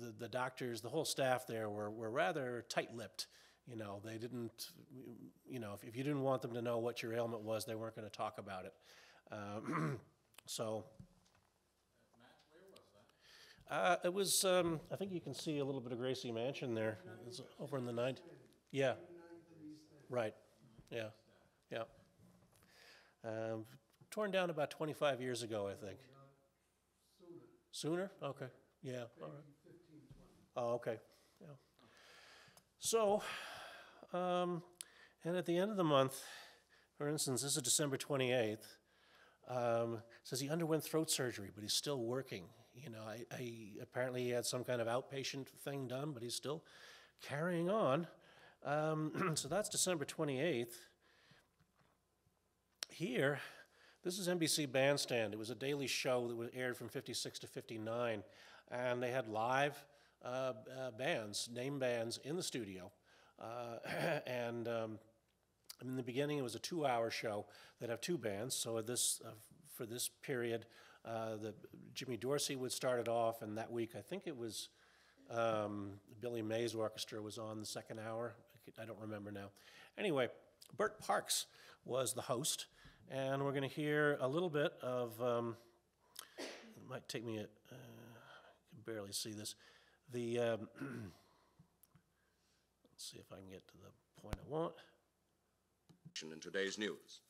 the, the doctors, the whole staff there were were rather tight-lipped. You know, they didn't, you know, if, if you didn't want them to know what your ailment was, they weren't going to talk about it. Um, so. Uh, it was, um, I think you can see a little bit of Gracie Mansion there. It's over in the ninth. Yeah. Right. Yeah. Yeah. Um, torn down about 25 years ago, I think. Sooner? Okay. Yeah. All right. Oh, okay. Yeah. So, um, and at the end of the month, for instance, this is December 28th, um, says he underwent throat surgery, but he's still working. You know, I, I, apparently he had some kind of outpatient thing done, but he's still carrying on. Um, so that's December 28th. Here, this is NBC Bandstand. It was a daily show that was aired from 56 to 59, and they had live uh, uh, bands, name bands, in the studio. Uh, and um, in the beginning, it was a two-hour show that have two bands. So this, uh, for this period, uh, the Jimmy Dorsey would start it off, and that week I think it was um, Billy Mays Orchestra was on the second hour. I don't remember now. Anyway, Bert Parks was the host, and we're going to hear a little bit of. Um, it might take me a. Uh, I can barely see this. The. Um, let's see if I can get to the point I want. in today's news.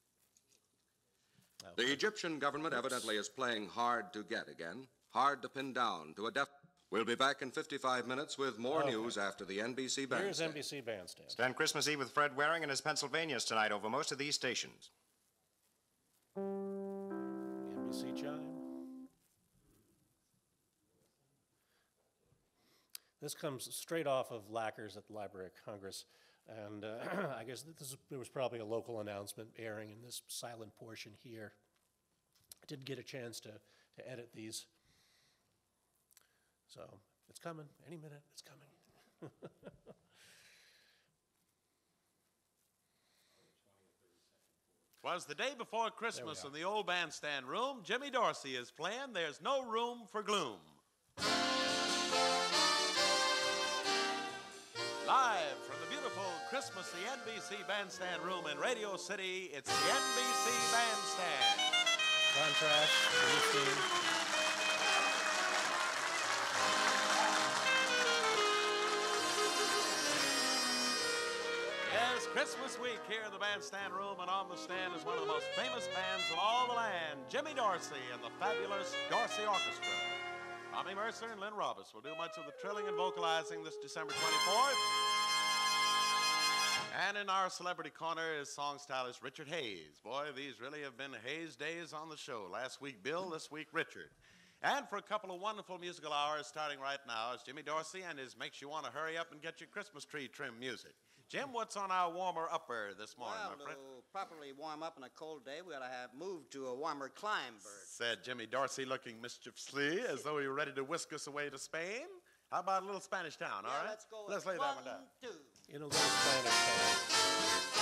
The Egyptian government evidently is playing hard to get again, hard to pin down to a def. We'll be back in 55 minutes with more news after the NBC band. Here's NBC Bandstand. Spend Christmas Eve with Fred Waring and his Pennsylvanians tonight over most of these stations. NBC chime. This comes straight off of Lacquer's at the Library of Congress. And uh, I guess this, is- there was probably a local announcement airing in this silent portion here. I didn't get a chance to, to edit these. So it's coming, any minute, it's coming. It was the day before Christmas in the old bandstand room. Jimmy Dorsey is playing There's No Room for Gloom. Live from the beautiful Christmassy NBC Bandstand Room in Radio City, it's the NBC Bandstand. Contract, Christmas week here in the bandstand room, and on the stand is one of the most famous bands in all the land, Jimmy Dorsey and the fabulous Dorsey Orchestra. Tommy Mercer and Lynn Roberts will do much of the trilling and vocalizing this December 24th. And in our celebrity corner is song stylist Richard Hayes. Boy, these really have been Hayes days on the show. Last week, Bill, this week, Richard. And for a couple of wonderful musical hours starting right now is Jimmy Dorsey and his Makes You Want to Hurry Up and Get Your Christmas Tree Trim music. Jim, what's on our warmer upper this morning, Well, my friend? to properly warm up on a cold day, we ought to have moved to a warmer clime, Bert. Said Jimmy Dorsey looking mischievously as though he were ready to whisk us away to Spain. How about a little Spanish town, all Yeah, right? let's go Let's lay that one down. two. In a little Spanish town.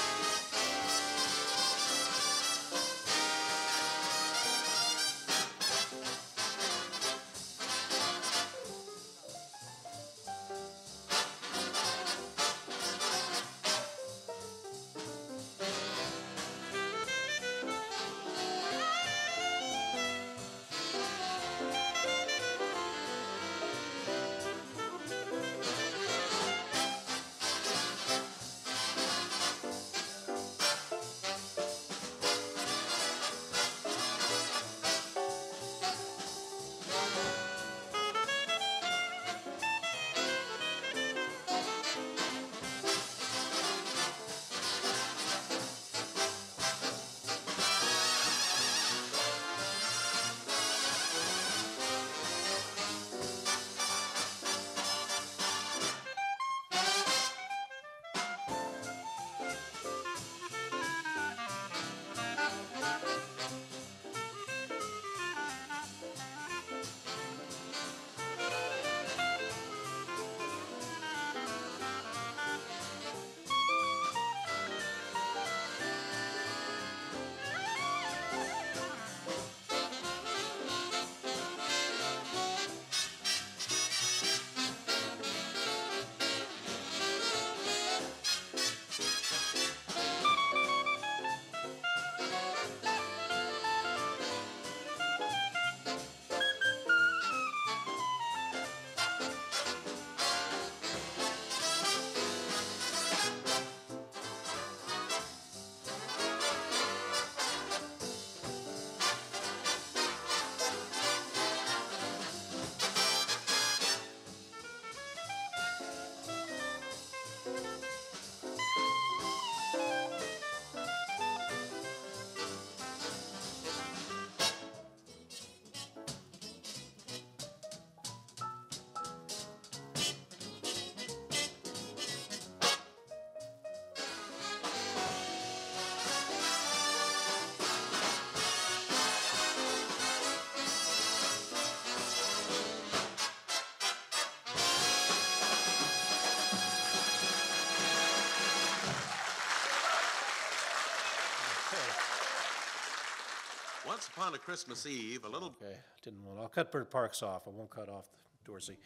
Once upon a Christmas Eve, a little Okay, didn't want, I'll cut Bert Parks off, I won't cut off Dorsey.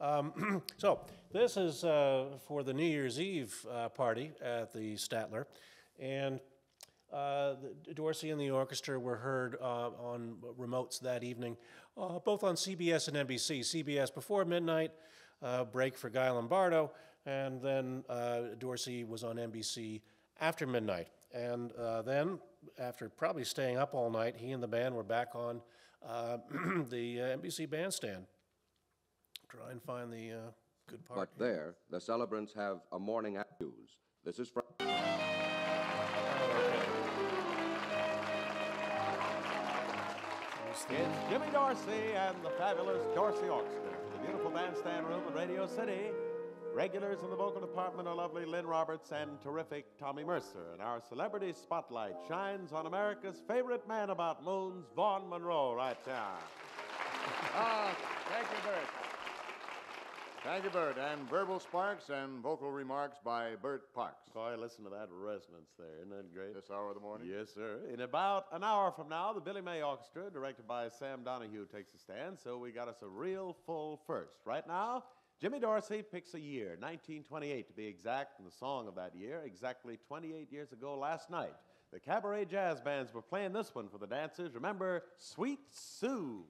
Um, So, this is uh, for the New Year's Eve uh, party at the Statler, and uh, Dorsey and the orchestra were heard uh, on remotes that evening, uh, both on CBS and NBC. CBS before midnight, uh, break for Guy Lombardo, and then Dorsey was on NBC after midnight. And uh, then, after probably staying up all night, he and the band were back on uh, the uh, NBC bandstand. Try and find the uh, good part. But there, the celebrants have a morning act news. This is from. It's Jimmy Dorsey and the fabulous Dorsey Orchestra. The beautiful bandstand room in Radio City. Regulars in the vocal department are lovely Lynn Roberts and terrific Tommy Mercer. And our celebrity spotlight shines on America's favorite man about moons, Vaughn Monroe, right now. Ah, thank you, Bert. Thank you, Bert. And verbal sparks and vocal remarks by Bert Parks. Boy, listen to that resonance there. Isn't that great? This hour of the morning? Yes, sir. In about an hour from now, the Billy May Orchestra, directed by Sam Donahue, takes a stand, so we got us a real full first. Right now, Jimmy Dorsey picks a year, 1928 to be exact, and the song of that year, exactly 28 years ago last night. The cabaret jazz bands were playing this one for the dancers. Remember, Sweet Sue.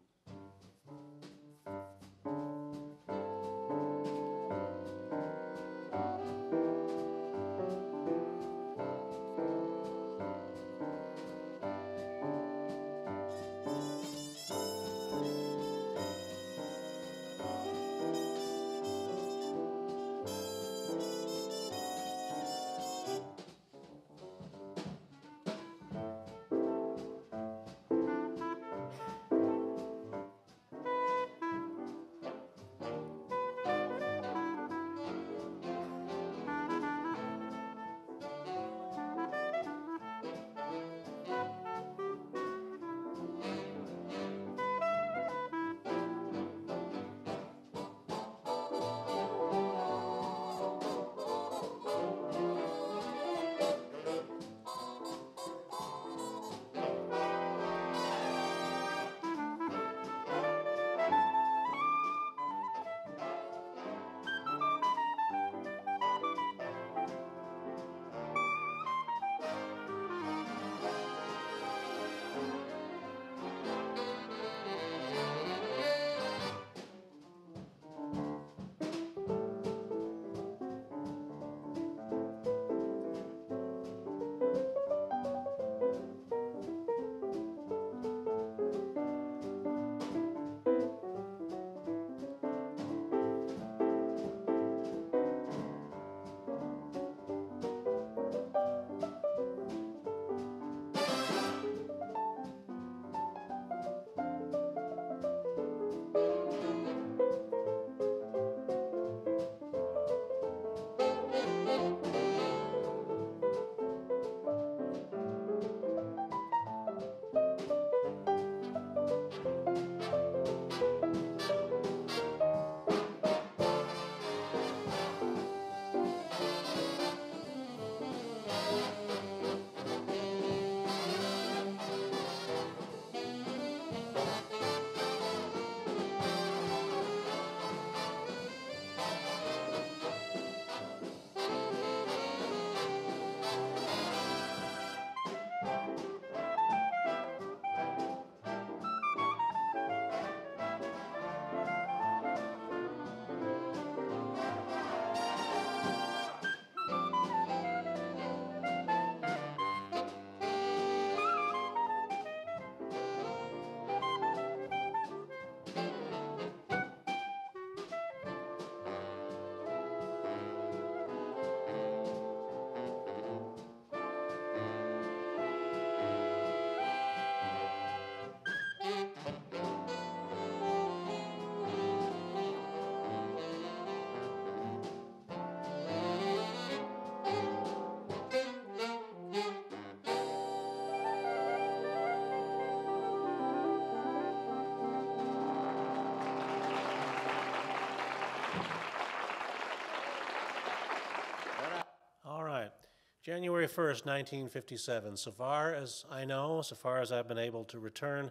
January 1st, 1957. So far as I know, so far as I've been able to return,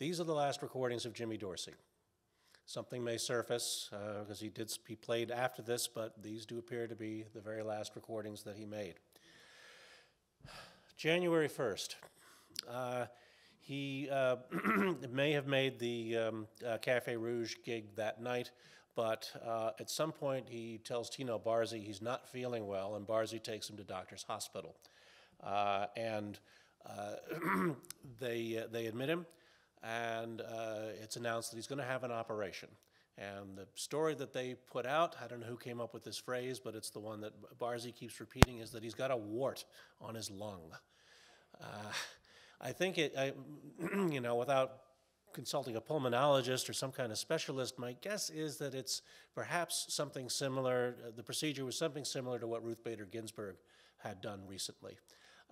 these are the last recordings of Jimmy Dorsey. Something may surface because he did he played after this, but these do appear to be the very last recordings that he made. January 1st. Uh, he uh, may have made the um, uh, Cafe Rouge gig that night, but uh, at some point he tells Tino Barzie he's not feeling well, and Barzie takes him to Doctor's Hospital. Uh, and uh, they, uh, they admit him, and uh, it's announced that he's going to have an operation. And the story that they put out, I don't know who came up with this phrase, but it's the one that Barzie keeps repeating, is that he's got a wart on his lung. Uh, I think it, I, you know, without consulting a pulmonologist or some kind of specialist, my guess is that it's perhaps something similar. uh, the procedure was something similar to what Ruth Bader Ginsburg had done recently.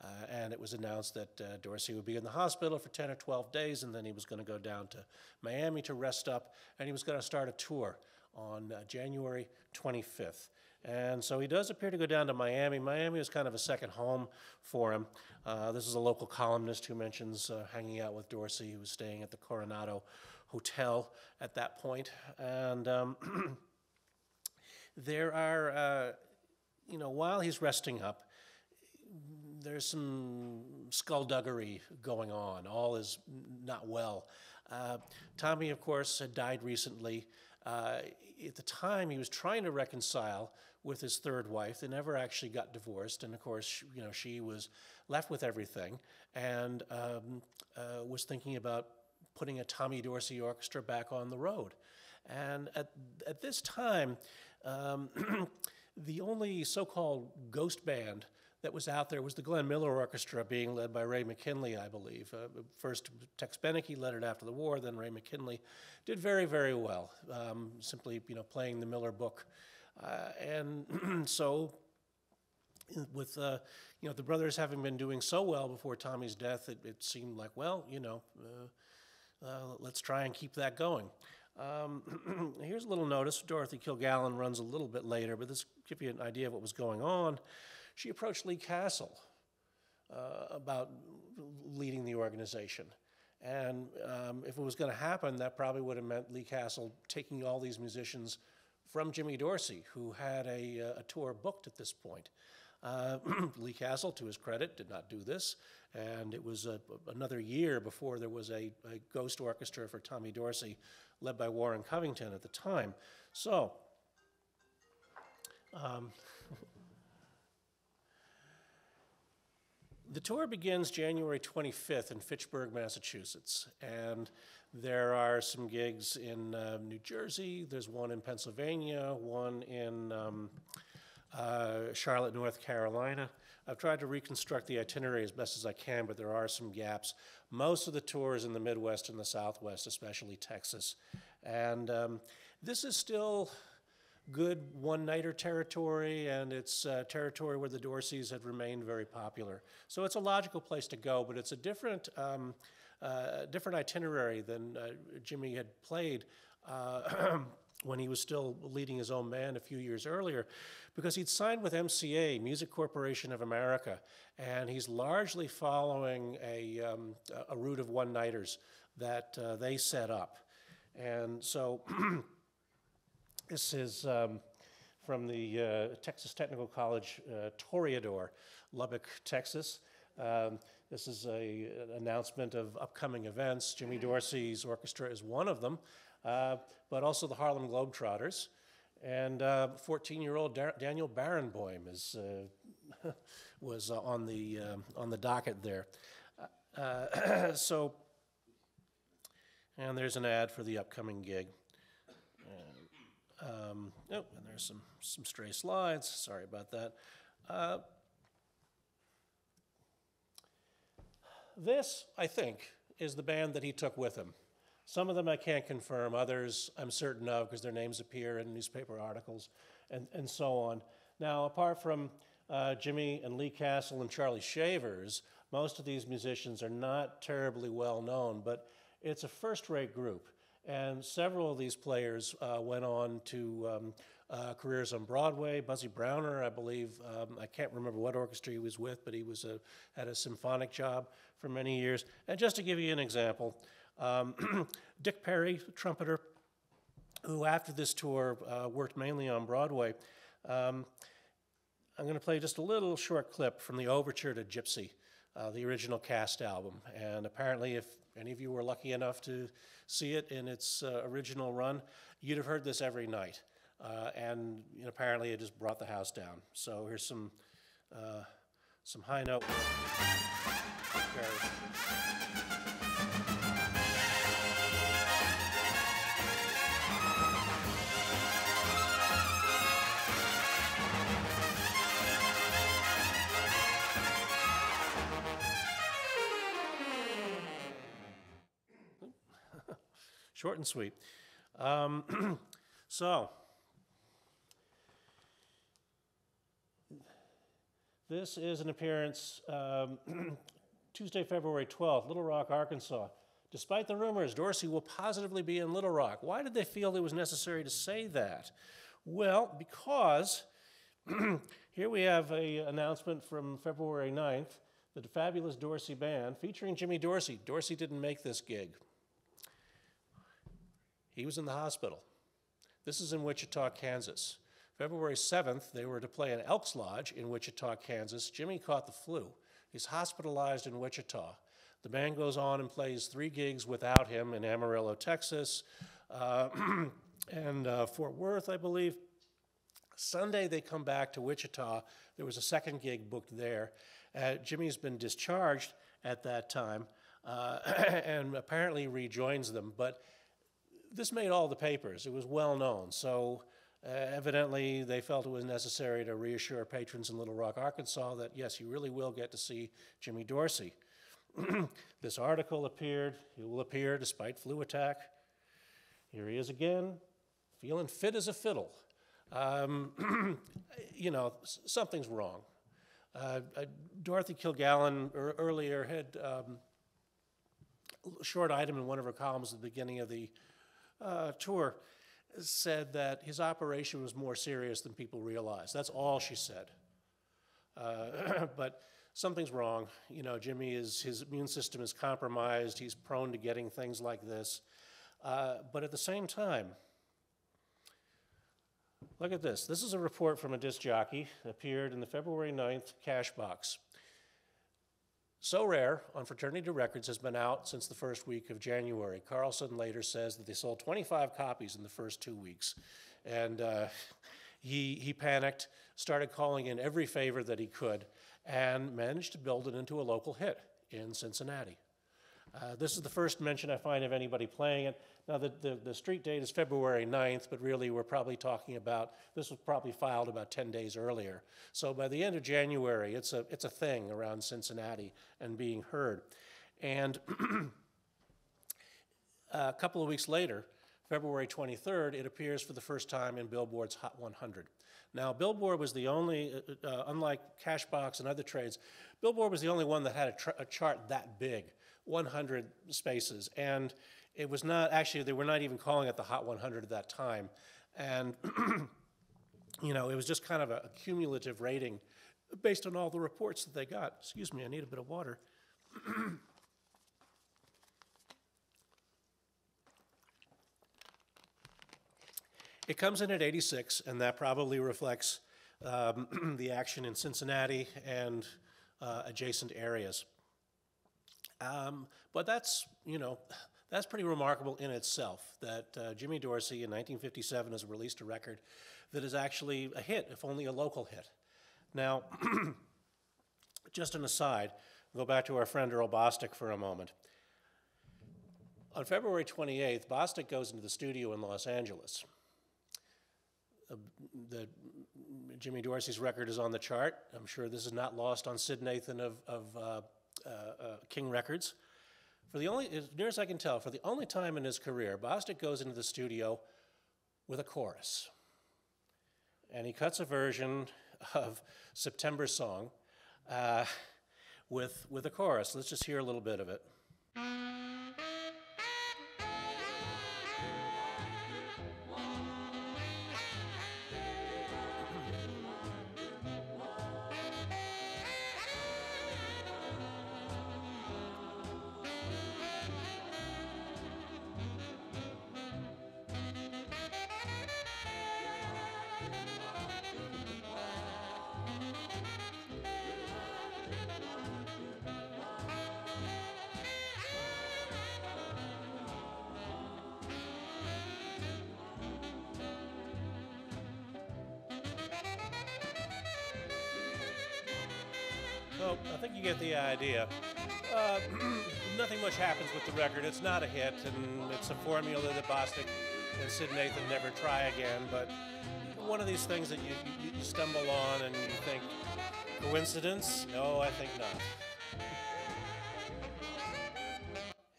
Uh, and it was announced that uh, Dorsey would be in the hospital for 10 or 12 days, and then he was going to go down to Miami to rest up, and he was going to start a tour on uh, January 25th. And so he does appear to go down to Miami. Miami is kind of a second home for him. Uh, this is a local columnist who mentions uh, hanging out with Dorsey, who was staying at the Coronado Hotel at that point. And um, there are, uh, you know, while he's resting up, there's some skullduggery going on. All is not well. Uh, Tommy, of course, had died recently. Uh, at the time, he was trying to reconcile with his third wife. They never actually got divorced, and of course, you know, she was left with everything and um, uh, was thinking about putting a Tommy Dorsey orchestra back on the road. And at, at this time, um, the only so called ghost band that was out there was the Glenn Miller Orchestra, being led by Ray McKinley, I believe. Uh, first, Tex Beneke led it after the war, then Ray McKinley did very, very well, um, simply you know playing the Miller book, uh, and so with uh, you know the brothers having been doing so well before Tommy's death, it, it seemed like well, you know, uh, uh, let's try and keep that going. Um, here's a little notice. Dorothy Kilgallen runs a little bit later, but this give you an idea of what was going on. She approached Lee Castle uh, about leading the organization. And um, if it was going to happen, that probably would have meant Lee Castle taking all these musicians from Jimmy Dorsey, who had a, uh, a tour booked at this point. Uh, Lee Castle, to his credit, did not do this, and it was a, another year before there was a, a, ghost orchestra for Tommy Dorsey, led by Warren Covington at the time. So, um, the tour begins January 25th in Fitchburg, Massachusetts, and there are some gigs in uh, New Jersey. There's one in Pennsylvania, one in um, uh, Charlotte, North Carolina. I've tried to reconstruct the itinerary as best as I can, but there are some gaps. Most of the tour is in the Midwest and the Southwest, especially Texas. And um, this is still good one nighter territory, and it's uh, territory where the Dorseys had remained very popular. So it's a logical place to go, but it's a different, um, uh, different itinerary than uh, Jimmy had played. Uh, when he was still leading his own band a few years earlier, because he'd signed with MCA, Music Corporation of America, and he's largely following a, um, a route of one nighters that uh, they set up. And so this is um, from the uh, Texas Technical College uh, Toreador, Lubbock, Texas. Um, this is a, an announcement of upcoming events. Jimmy Dorsey's orchestra is one of them uh, but also the Harlem Globetrotters. And 14-year-old uh, Daniel Barenboim is, uh, was uh, on, the, on the docket there. so, and there's an ad for the upcoming gig. Um, oh, and there's some, some stray slides. Sorry about that. This, I think, is the band that he took with him. Some of them I can't confirm, others I'm certain of because their names appear in newspaper articles and, and so on. Now, apart from uh, Jimmy and Lee Castle and Charlie Shavers, most of these musicians are not terribly well known, but it's a first rate group. And several of these players uh, went on to um, uh, careers on Broadway. Buzzy Brauner, I believe, um, I can't remember what orchestra he was with, but he was a, had a symphonic job for many years. And just to give you an example, um, Dick Perry, trumpeter, who after this tour uh, worked mainly on Broadway. Um, I'm going to play just a little short clip from the overture to Gypsy, uh, the original cast album. And apparently, if any of you were lucky enough to see it in its uh, original run, you'd have heard this every night. Uh, and you know, apparently it just brought the house down. So here's some, uh, some high note. Short and sweet. Um, so, this is an appearance um, Tuesday, February 12th, Little Rock, Arkansas. Despite the rumors, Dorsey will positively be in Little Rock. Why did they feel it was necessary to say that? Well, because here we have an announcement from February 9th that the fabulous Dorsey Band featuring Jimmy Dorsey. Dorsey didn't make this gig. He was in the hospital. This is in Wichita, Kansas. February 7th, they were to play at Elks Lodge in Wichita, Kansas. Jimmy caught the flu. He's hospitalized in Wichita. The band goes on and plays three gigs without him in Amarillo, Texas, uh, and uh, Fort Worth, I believe. Sunday, they come back to Wichita. There was a second gig booked there. Uh, Jimmy's been discharged at that time uh, and apparently rejoins them, but this made all the papers. It was well known. So uh, evidently, they felt it was necessary to reassure patrons in Little Rock, Arkansas that yes, you really will get to see Jimmy Dorsey. this article appeared. He will appear despite flu attack. Here he is again, feeling fit as a fiddle. Um, you know, something's wrong. Uh, uh, Dorothy Kilgallen er- earlier had um, a short item in one of her columns at the beginning of the uh, tour said that his operation was more serious than people realized. That's all she said. Uh, but something's wrong. You know, Jimmy is his immune system is compromised. He's prone to getting things like this. Uh, but at the same time, look at this. This is a report from a disc jockey appeared in the February 9th Cashbox. So Rare on Fraternity Records has been out since the first week of January. Carlson later says that they sold 25 copies in the first two weeks. And uh, he, he panicked, started calling in every favor that he could, and managed to build it into a local hit in Cincinnati. Uh, this is the first mention I find of anybody playing it. Now, the, the, the street date is February 9th, but really we're probably talking about, this was probably filed about 10 days earlier. So by the end of January, it's a, it's a thing around Cincinnati and being heard. And a couple of weeks later, February 23rd, it appears for the first time in Billboard's Hot 100. Now, Billboard was the only, uh, uh, unlike Cashbox and other trades, Billboard was the only one that had a, a chart that big, 100 spaces. And it was not, actually, they were not even calling it the Hot 100 at that time. And, you know, it was just kind of a, a cumulative rating based on all the reports that they got. Excuse me, I need a bit of water. It comes in at 86, and that probably reflects um, the action in Cincinnati and uh, adjacent areas. Um, but that's, you know, that's pretty remarkable in itself that uh, Jimmy Dorsey in 1957 has released a record that is actually a hit, if only a local hit. Now, just an aside, go back to our friend Earl Bostic for a moment. On February 28th, Bostic goes into the studio in Los Angeles. Uh, the Jimmy Dorsey's record is on the chart. I'm sure this is not lost on Sid Nathan of, of uh, uh, uh, King Records. For the only, as near as I can tell, for the only time in his career, Bostic goes into the studio with a chorus. And he cuts a version of September Song uh, with, with a chorus. Let's just hear a little bit of it. Idea. Uh, nothing much happens with the record. It's not a hit, and it's a formula that Bostic and Sid Nathan never try again. But one of these things that you, you, you stumble on and you think, coincidence? No, I think not.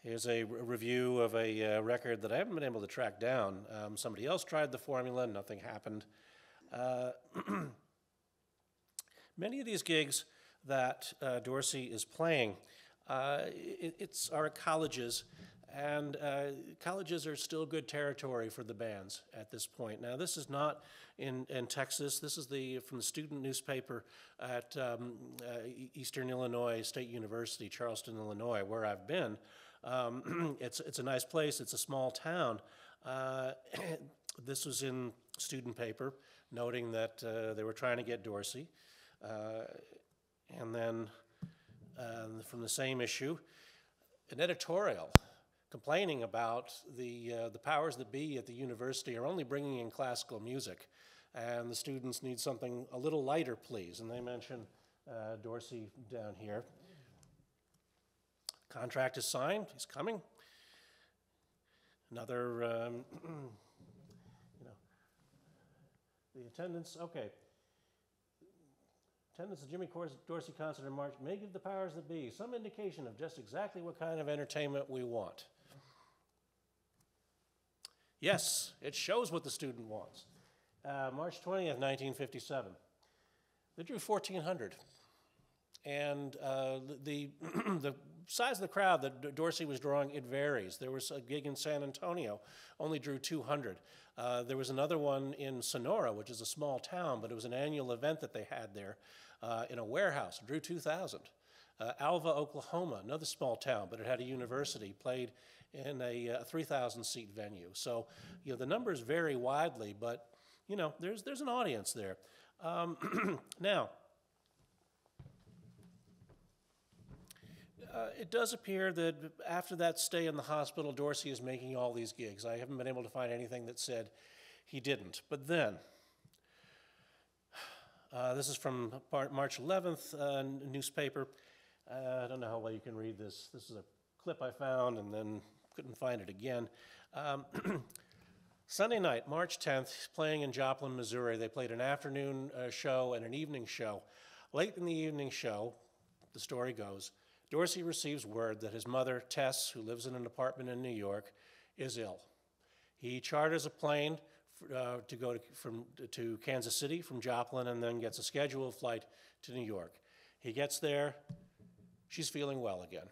Here's a re- review of a uh, record that I haven't been able to track down. Um, somebody else tried the formula, nothing happened. Uh, many of these gigs that uh, Dorsey is playing, uh, it, it's our colleges, and uh, colleges are still good territory for the bands at this point. Now, this is not in, in Texas. This is the from the student newspaper at um, uh, Eastern Illinois State University, Charleston, Illinois, where I've been. Um, it's it's a nice place. It's a small town. Uh, this was in student paper, noting that uh, they were trying to get Dorsey, and then um, from the same issue, an editorial complaining about the, uh, the powers that be at the university are only bringing in classical music, and the students need something a little lighter, please. And they mention uh, Dorsey down here. Contract is signed, he's coming. Another, um, you know, the attendance, okay. Attendance at Jimmy Dorsey concert in March may give the powers that be some indication of just exactly what kind of entertainment we want. Yes, it shows what the student wants. Uh, March 20th, 1957. They drew 1,400. And uh, the, the size of the crowd that Dorsey was drawing, it varies. There was a gig in San Antonio, only drew 200. Uh, there was another one in Sonora, which is a small town, but it was an annual event that they had there uh, in a warehouse, drew 2,000. Uh, Alva, Oklahoma, another small town, but it had a university, played in a uh, 3,000 seat venue. So, you know, the numbers vary widely, but, you know, there's, there's an audience there. Um, now, uh, it does appear that after that stay in the hospital, Dorsey is making all these gigs. I haven't been able to find anything that said he didn't. But then, uh, this is from March 11th uh, newspaper. Uh, I don't know how well you can read this. This is a clip I found and then couldn't find it again. Um, Sunday night, March 10th, playing in Joplin, Missouri. They played an afternoon uh, show and an evening show. Late in the evening show, the story goes, Dorsey receives word that his mother, Tess, who lives in an apartment in New York, is ill. He charters a plane uh, to go to, from, to Kansas City from Joplin and then gets a scheduled flight to New York. He gets there, she's feeling well again.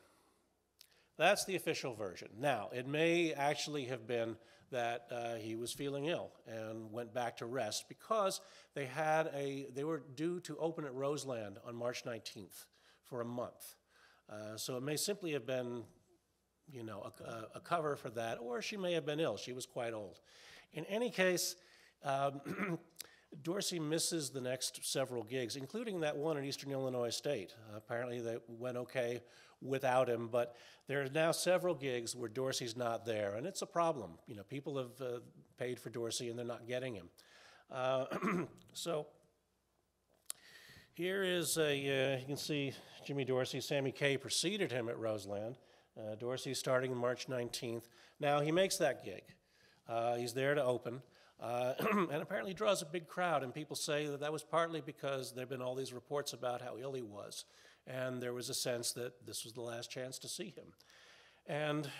That's the official version. Now, it may actually have been that uh, he was feeling ill and went back to rest because they had a they were due to open at Roseland on March 19th for a month. Uh, so it may simply have been, you know, a, a, a cover for that, or she may have been ill. She was quite old. In any case, um, Dorsey misses the next several gigs, including that one in Eastern Illinois State. Uh, apparently, that went okay without him, but there are now several gigs where Dorsey's not there, and it's a problem. You know, people have uh, paid for Dorsey and they're not getting him. Uh, so here is a, uh, you can see Jimmy Dorsey, Sammy Kaye preceded him at Roseland. Uh, Dorsey starting March 19th. Now he makes that gig. Uh, he's there to open, uh, and apparently draws a big crowd. And people say that that was partly because there have been all these reports about how ill he was, and there was a sense that this was the last chance to see him. And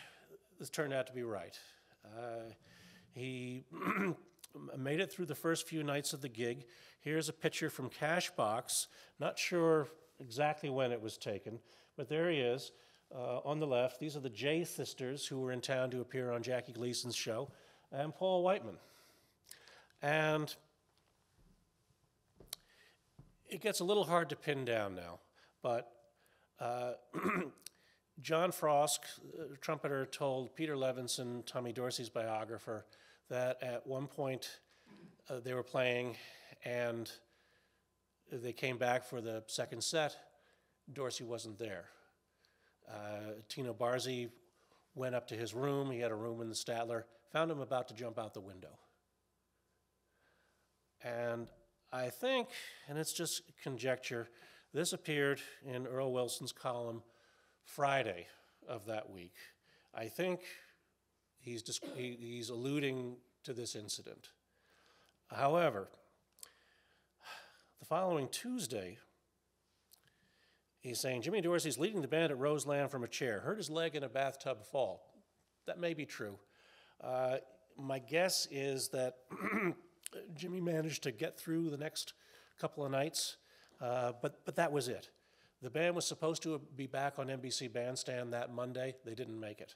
this turned out to be right. Uh, he made it through the first few nights of the gig. Here's a picture from Cashbox. Not sure exactly when it was taken, but there he is uh, on the left. These are the J sisters who were in town to appear on Jackie Gleason's show, and Paul Whiteman. And it gets a little hard to pin down now, but uh, John Frosk, uh, trumpeter, told Peter Levinson, Tommy Dorsey's biographer, that at one point uh, they were playing and they came back for the second set. Dorsey wasn't there. Uh, Tino Barzie went up to his room. He had a room in the Statler, found him about to jump out the window. And I think, and it's just conjecture, this appeared in Earl Wilson's column Friday of that week. I think he's, he, he's alluding to this incident. However, the following Tuesday, He's saying Jimmy Dorsey's leading the band at Roseland from a chair. Hurt his leg in a bathtub fall. That may be true. Uh, my guess is that Jimmy managed to get through the next couple of nights, uh, but, but that was it. The band was supposed to be back on NBC Bandstand that Monday. They didn't make it.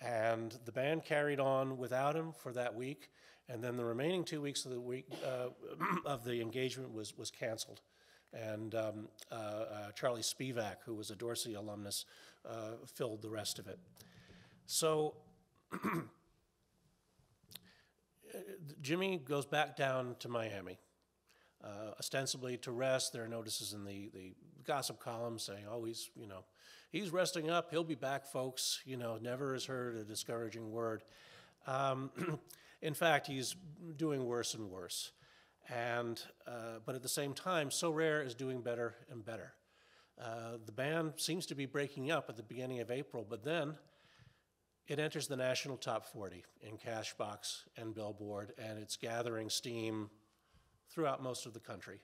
And the band carried on without him for that week, and then the remaining two weeks of the week uh, of the engagement was, was canceled. And um, uh, uh, Charlie Spivak, who was a Dorsey alumnus, uh, filled the rest of it. So Jimmy goes back down to Miami, uh, ostensibly to rest. There are notices in the, the gossip column saying, oh, he's, you know, he's resting up. He'll be back, folks. You know, never has heard a discouraging word. Um, in fact, he's doing worse and worse. And, uh, but at the same time, So Rare is doing better and better. Uh, the band seems to be breaking up at the beginning of April, but then it enters the national top 40 in Cashbox and Billboard, and it's gathering steam throughout most of the country.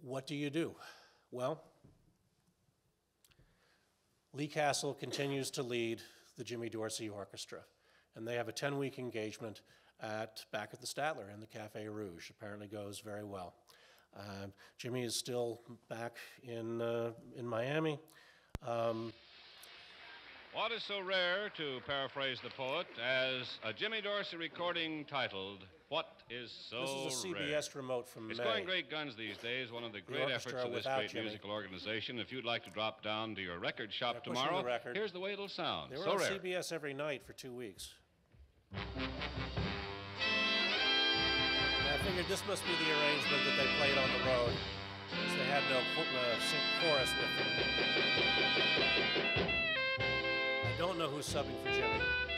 What do you do? Well, Lee Castle continues to lead the Jimmy Dorsey Orchestra, and they have a 10 week engagement at, back at the Statler in the Cafe Rouge. Apparently goes very well. Um, Jimmy is still back in, uh, in Miami. Um, What is so rare, to paraphrase the poet, as a Jimmy Dorsey recording titled What is So this is a Rare? CBS remote from It's May. going great guns these days, one of the great orchestra efforts of this great Jimmy. musical organization. If you'd like to drop down to your record shop They're pushing the tomorrow, record. here's the way it'll sound. They were so on rare. CBS every night for two weeks. And I figured this must be the arrangement that they played on the road, since they had no uh, chorus with them. Don't know who's subbing for Jimmy.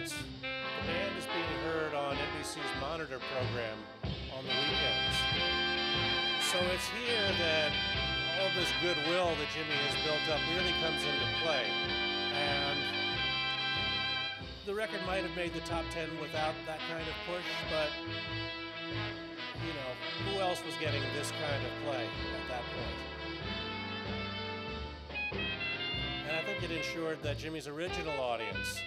Remotes, the band is being heard on NBC's Monitor program on the weekends. So it's here that all this goodwill that Jimmy has built up really comes into play. And the record might have made the top 10 without that kind of push, but you know, who else was getting this kind of play at that point? It ensured that Jimmy's original audience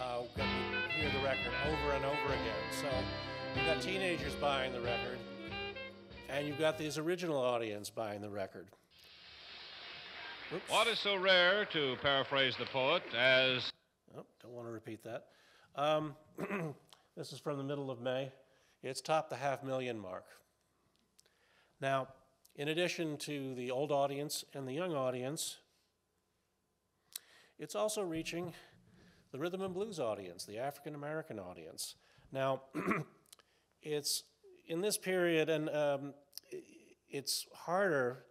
uh, got to hear the record over and over again. So you've got teenagers buying the record, and you've got this original audience buying the record. What is so rare, to paraphrase the poet, as Oh, don't want to repeat that. Um, this is from the middle of May. It's topped the half million mark. Now, in addition to the old audience and the young audience, it's also reaching the rhythm and blues audience, the African American audience. Now, it's in this period, and um, it's harder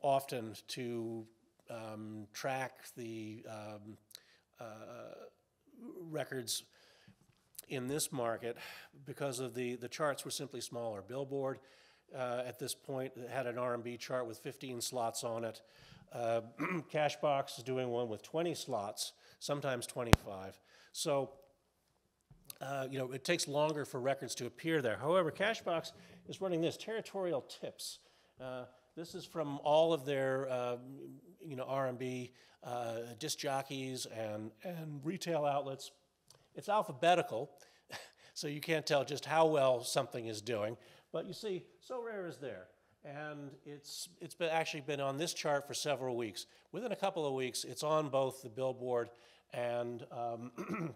often to um, track the um, uh, records in this market because of the, the charts were simply smaller. Billboard uh, at this point had an R&B chart with 15 slots on it. Uh, Cashbox is doing one with 20 slots, sometimes 25. So uh, you know, it takes longer for records to appear there. However, Cashbox is running this territorial tips. Uh, this is from all of their, uh, you know, R&B uh, disc jockeys and, and retail outlets. It's alphabetical, so you can't tell just how well something is doing. But you see, So Rare is there. And it's, it's been actually been on this chart for several weeks. Within a couple of weeks, it's on both the Billboard and um,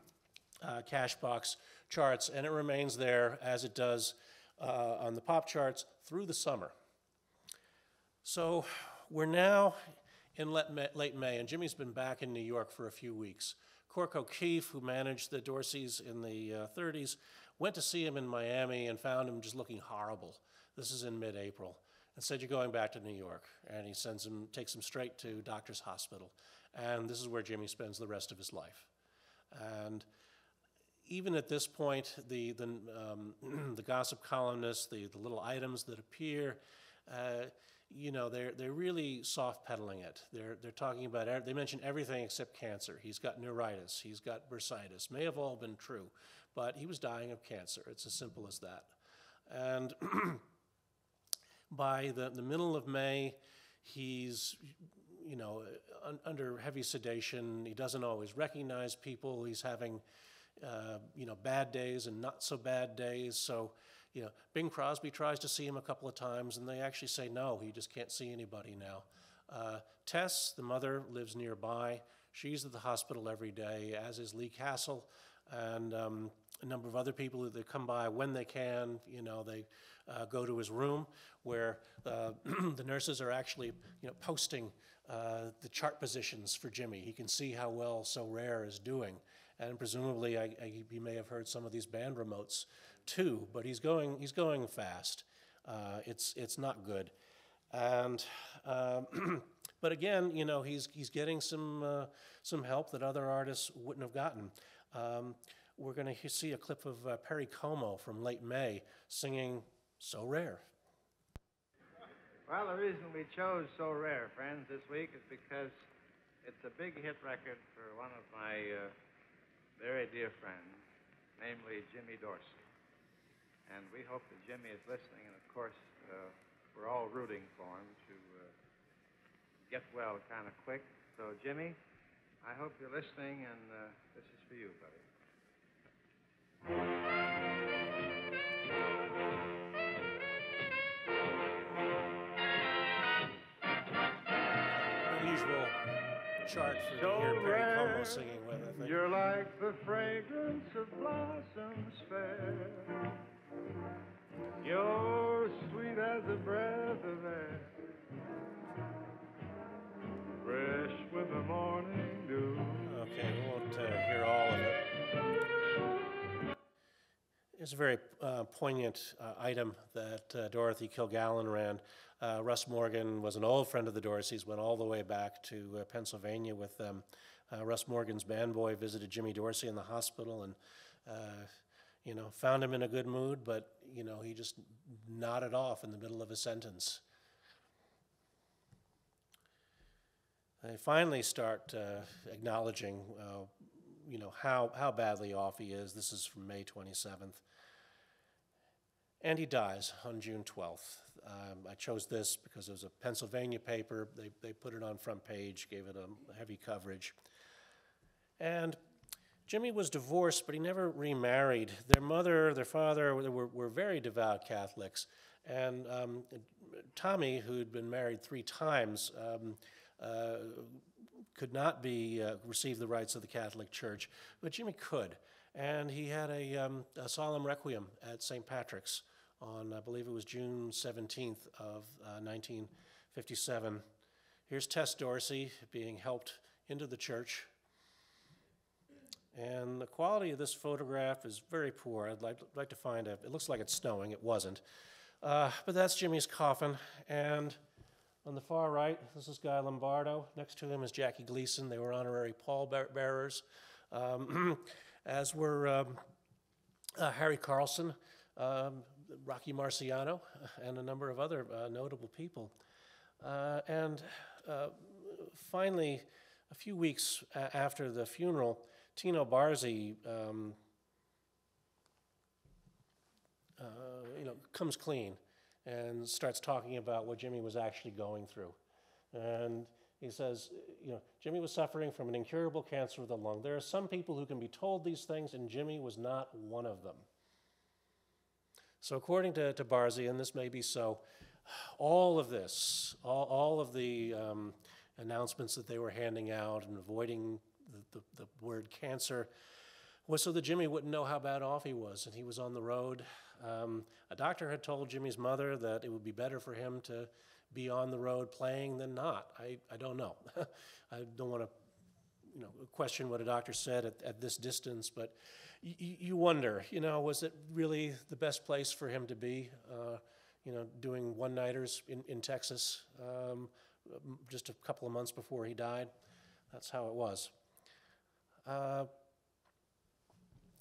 uh, Cashbox charts, and it remains there as it does uh, on the pop charts through the summer. So we're now in late May, and Jimmy's been back in New York for a few weeks. Cork O'Keefe, who managed the Dorseys in the uh, 30s, went to see him in Miami and found him just looking horrible. This is in mid April. And said, You're going back to New York. And he sends him, takes him straight to Doctor's Hospital. And this is where Jimmy spends the rest of his life. And even at this point, the, the, um, the gossip columnists, the, the little items that appear, uh, you know, they're, they're really soft pedaling it. They're, they're talking about, e- they mention everything except cancer. He's got neuritis, he's got bursitis. May have all been true, but he was dying of cancer. It's as simple as that. And by the, the middle of May, he's, you know, un, under heavy sedation. He doesn't always recognize people. He's having, uh, you know, bad days and not so bad days. So, you know, Bing Crosby tries to see him a couple of times, and they actually say no, he just can't see anybody now. Uh, Tess, the mother, lives nearby. She's at the hospital every day, as is Lee Castle, and um, a number of other people that come by when they can. You know, they uh, go to his room where uh, the nurses are actually, you know, posting uh, the chart positions for Jimmy. He can see how well So Rare is doing, and presumably, I, I, he may have heard some of these band remotes too. But he's going, he's going fast. Uh, it's it's not good, and. Um, But again, you know, he's, he's getting some, uh, some help that other artists wouldn't have gotten. Um, we're going to see a clip of uh, Perry Como from late May singing So Rare. Well, the reason we chose So Rare, friends, this week is because it's a big hit record for one of my uh, very dear friends, namely Jimmy Dorsey. And we hope that Jimmy is listening, and of course, uh, we're all rooting for him to uh, get well kind of quick. So, Jimmy, I hope you're listening, and uh, this is for you, buddy. Unusual chart for So to hear Como singing with, I think. You're like the fragrance of blossoms fair. You're sweet as a breath of air. It's a very uh, poignant uh, item that uh, Dorothy Kilgallen ran. Uh, Russ Morgan was an old friend of the Dorseys, went all the way back to uh, Pennsylvania with them. Uh, Russ Morgan's band boy visited Jimmy Dorsey in the hospital and, you know, found him in a good mood, but, you know, he just nodded off in the middle of a sentence. They finally start acknowledging, you know, how, how badly off he is. This is from May 27th. And he dies on June 12th. Um, I chose this because it was a Pennsylvania paper. They, they put it on front page, gave it a heavy coverage. And Jimmy was divorced, but he never remarried. Their mother, their father were, were very devout Catholics. And um, Tommy, who'd been married three times, um, uh, could not be uh, receive the rites of the Catholic Church, but Jimmy could, and he had a, um, a solemn requiem at St. Patrick's on, I believe it was June 17th of uh, 1957. Here's Tess Dorsey being helped into the church, and the quality of this photograph is very poor. I'd like, like to find a. It looks like it's snowing. It wasn't, uh, but that's Jimmy's coffin, and. On the far right, this is Guy Lombardo. Next to him is Jackie Gleason. They were honorary pallbearers, um, as were um, uh, Harry Carlson, um, Rocky Marciano, and a number of other uh, notable people. Uh, and uh, finally, a few weeks after the funeral, Tino Barzie, um, uh, you know, comes clean and starts talking about what Jimmy was actually going through. And he says, you know, Jimmy was suffering from an incurable cancer of the lung. There are some people who can be told these things, and Jimmy was not one of them. So, according to, to Barzie, and this may be so, all of this, all, all of the um, announcements that they were handing out and avoiding the, the, the word cancer was so that Jimmy wouldn't know how bad off he was, and he was on the road. Um, a doctor had told Jimmy's mother that it would be better for him to be on the road playing than not. I, I don't know. I don't want to you know, question what a doctor said at, at this distance, but you wonder, you know, was it really the best place for him to be? Uh, you know, doing one-nighters in, in Texas um, just a couple of months before he died. That's how it was. Uh,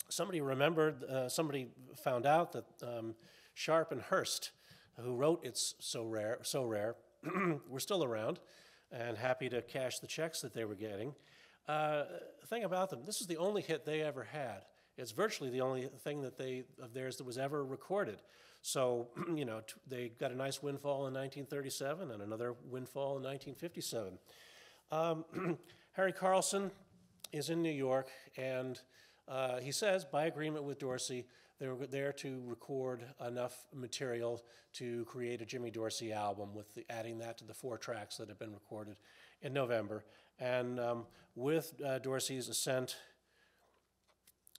somebody remembered, uh, somebody found out that um, Sharpe and Herst, who wrote It's So Rare, So Rare, were still around and happy to cash the checks that they were getting. Uh, thing about them, this is the only hit they ever had. It's virtually the only thing that they of theirs that was ever recorded. So, you know, they got a nice windfall in 1937 and another windfall in 1957. Um, Harry Carlson is in New York, and uh, he says, by agreement with Dorsey, they were there to record enough material to create a Jimmy Dorsey album, with the, adding that to the four tracks that had been recorded in November. And um, with uh, Dorsey's assent,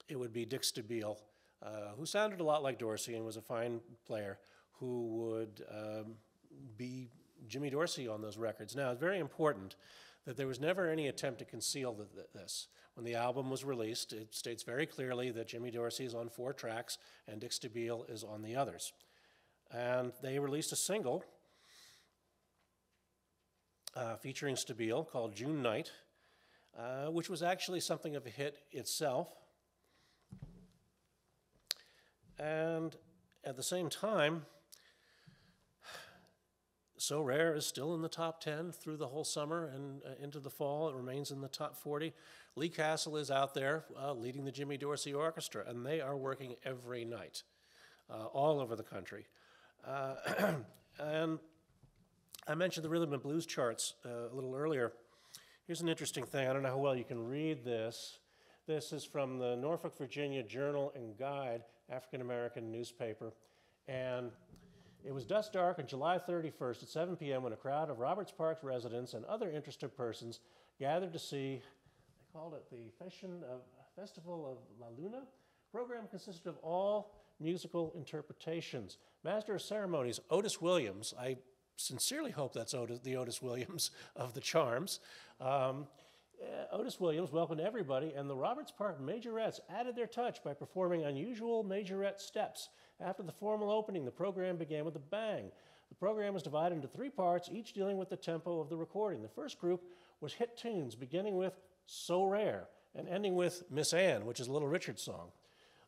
it would be Dick Stabile, uh, who sounded a lot like Dorsey and was a fine player, who would um, be Jimmy Dorsey on those records. Now, it's very important that there was never any attempt to conceal th- th- this. When the album was released, it states very clearly that Jimmy Dorsey is on four tracks and Dick Stabile is on the others. And they released a single uh, featuring Stabile called June Night, uh, which was actually something of a hit itself. And at the same time, So Rare is still in the top 10 through the whole summer and uh, into the fall. It remains in the top 40. Lee Castle is out there uh, leading the Jimmy Dorsey Orchestra, and they are working every night uh, all over the country. Uh, and I mentioned the rhythm and blues charts uh, a little earlier. Here's an interesting thing. I don't know how well you can read this. This is from the Norfolk, Virginia Journal and Guide, African American newspaper. And it was dusk dark on July 31st at 7 p.m. when a crowd of Roberts Park residents and other interested persons gathered to see, they called it the of, Festival of La Luna. program consisted of all musical interpretations. Master of Ceremonies, Otis Williams, I sincerely hope that's Otis, the Otis Williams of the Charms. Um, uh, Otis Williams welcomed everybody, and the Roberts Park Majorettes added their touch by performing unusual majorette steps. After the formal opening, the program began with a bang. The program was divided into three parts, each dealing with the tempo of the recording. The first group was hit tunes, beginning with So Rare and ending with Miss Ann, which is a Little Richard song.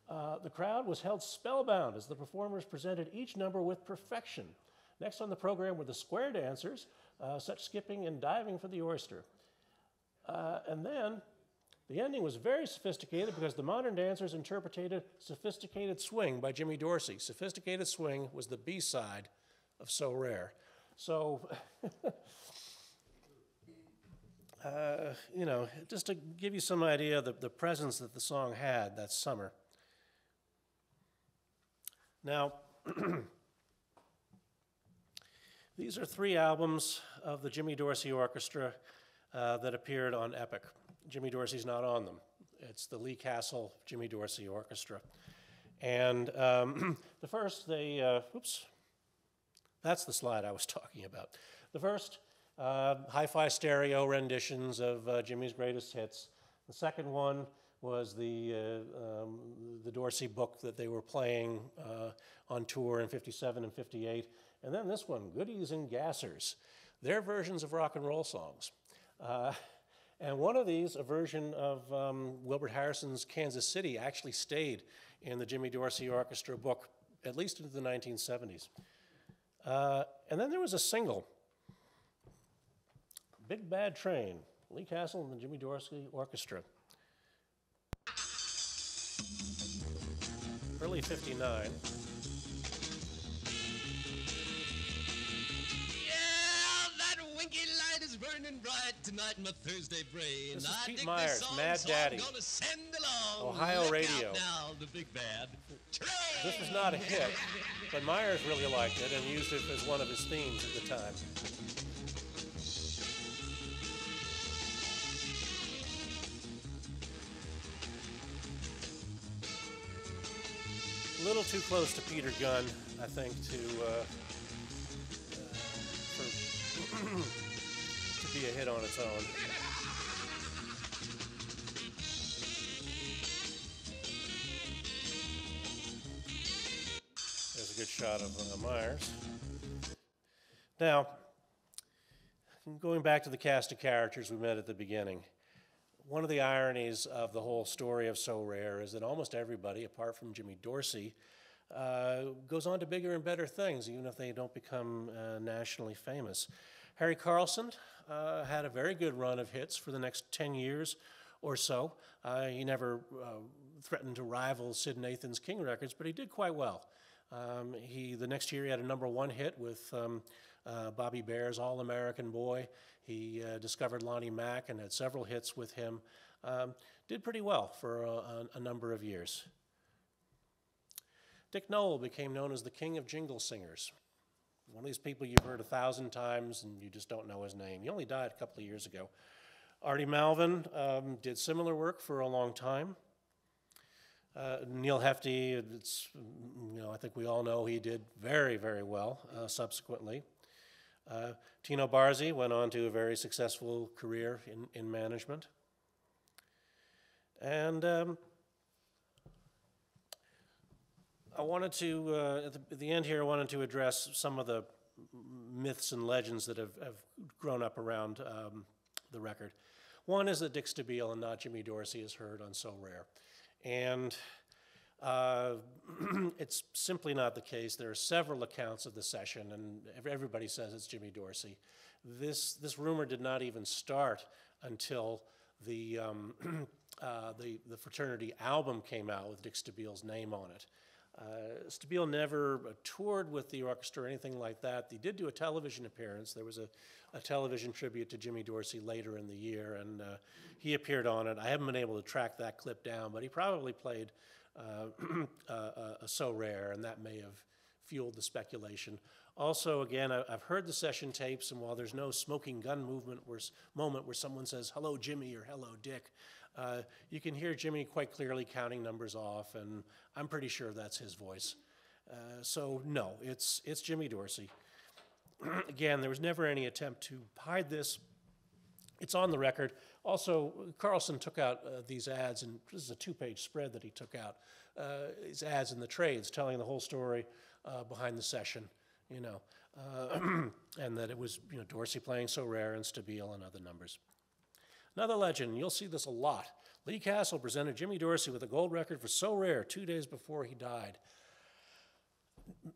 Uh, the crowd was held spellbound as the performers presented each number with perfection. Next on the program were the square dancers, uh, such skipping and diving for the oyster. Uh, and then the ending was very sophisticated because the modern dancers interpreted Sophisticated Swing by Jimmy Dorsey. Sophisticated Swing was the B side of So Rare. So, uh, you know, just to give you some idea of the, the presence that the song had that summer. Now, these are three albums of the Jimmy Dorsey Orchestra uh, that appeared on Epic. Jimmy Dorsey's not on them. It's the Lee Castle Jimmy Dorsey Orchestra. And um, the first, they, uh, oops, that's the slide I was talking about. The first, uh, hi fi stereo renditions of uh, Jimmy's greatest hits. The second one was the, uh, um, the Dorsey book that they were playing uh, on tour in 57 and 58. And then this one, Goodies and Gassers, their versions of rock and roll songs. Uh, and one of these, a version of um, Wilbert Harrison's Kansas City, actually stayed in the Jimmy Dorsey Orchestra book at least into the 1970s. Uh, and then there was a single, Big Bad Train, Lee Castle and the Jimmy Dorsey Orchestra. Early 59. Burning bright tonight in my Thursday brain. This is I Pete Myers, song, Mad so Daddy. I'm gonna send along. Ohio Radio. Now, the big bad. This was not a hit, but Myers really liked it and used it as one of his themes at the time. A little too close to Peter Gunn, I think, to uh, hit on its own. There's a good shot of uh, Myers. Now, going back to the cast of characters we met at the beginning, one of the ironies of the whole story of So Rare is that almost everybody, apart from Jimmy Dorsey, uh, goes on to bigger and better things, even if they don't become uh, nationally famous. Harry Carlson uh, had a very good run of hits for the next 10 years or so. Uh, he never uh, threatened to rival Syd Nathan's King records, but he did quite well. Um, he, the next year, he had a number one hit with um, uh, Bobby Bare's All American Boy. He uh, discovered Lonnie Mack and had several hits with him. Um, did pretty well for a, a, number of years. Dick Noel became known as the king of jingle singers. One of these people you've heard a thousand times and you just don't know his name. He only died a couple of years ago. Artie Malvin um, did similar work for a long time. Uh, Neal Hefti, it's, you know, I think we all know he did very, very well uh, subsequently. Uh, Tino Barzie went on to a very successful career in, in management. And um, I wanted to, uh, at, the, at, the, end here, I wanted to address some of the myths and legends that have, have grown up around um, the record. One is that Dick Stabile and not Jimmy Dorsey is heard on So Rare. And uh, it's simply not the case. There are several accounts of the session, and everybody says it's Jimmy Dorsey. This, this rumor did not even start until the, um, uh, the, the fraternity album came out with Dick Stabile's name on it. Uh, Stabile never toured with the orchestra or anything like that. He did do a television appearance. There was a, a television tribute to Jimmy Dorsey later in the year, and uh, he appeared on it. I haven't been able to track that clip down, but he probably played uh, So Rare, and that may have fueled the speculation. Also, again, I, have heard the session tapes, and while there's no smoking gun movement where, moment where someone says, hello, Jimmy, or hello, Dick, uh, you can hear Jimmy quite clearly counting numbers off, and I'm pretty sure that's his voice. Uh, so, no, it's, it's Jimmy Dorsey. Again, there was never any attempt to hide this. It's on the record. Also, Carlson took out uh, these ads, and this is a two page spread that he took out. Uh, these ads in the trades telling the whole story uh, behind the session, you know, uh, and that it was, you know, Dorsey playing so rare and Stabile and other numbers. Another legend, you'll see this a lot. Lee Castle presented Jimmy Dorsey with a gold record for So Rare two days before he died.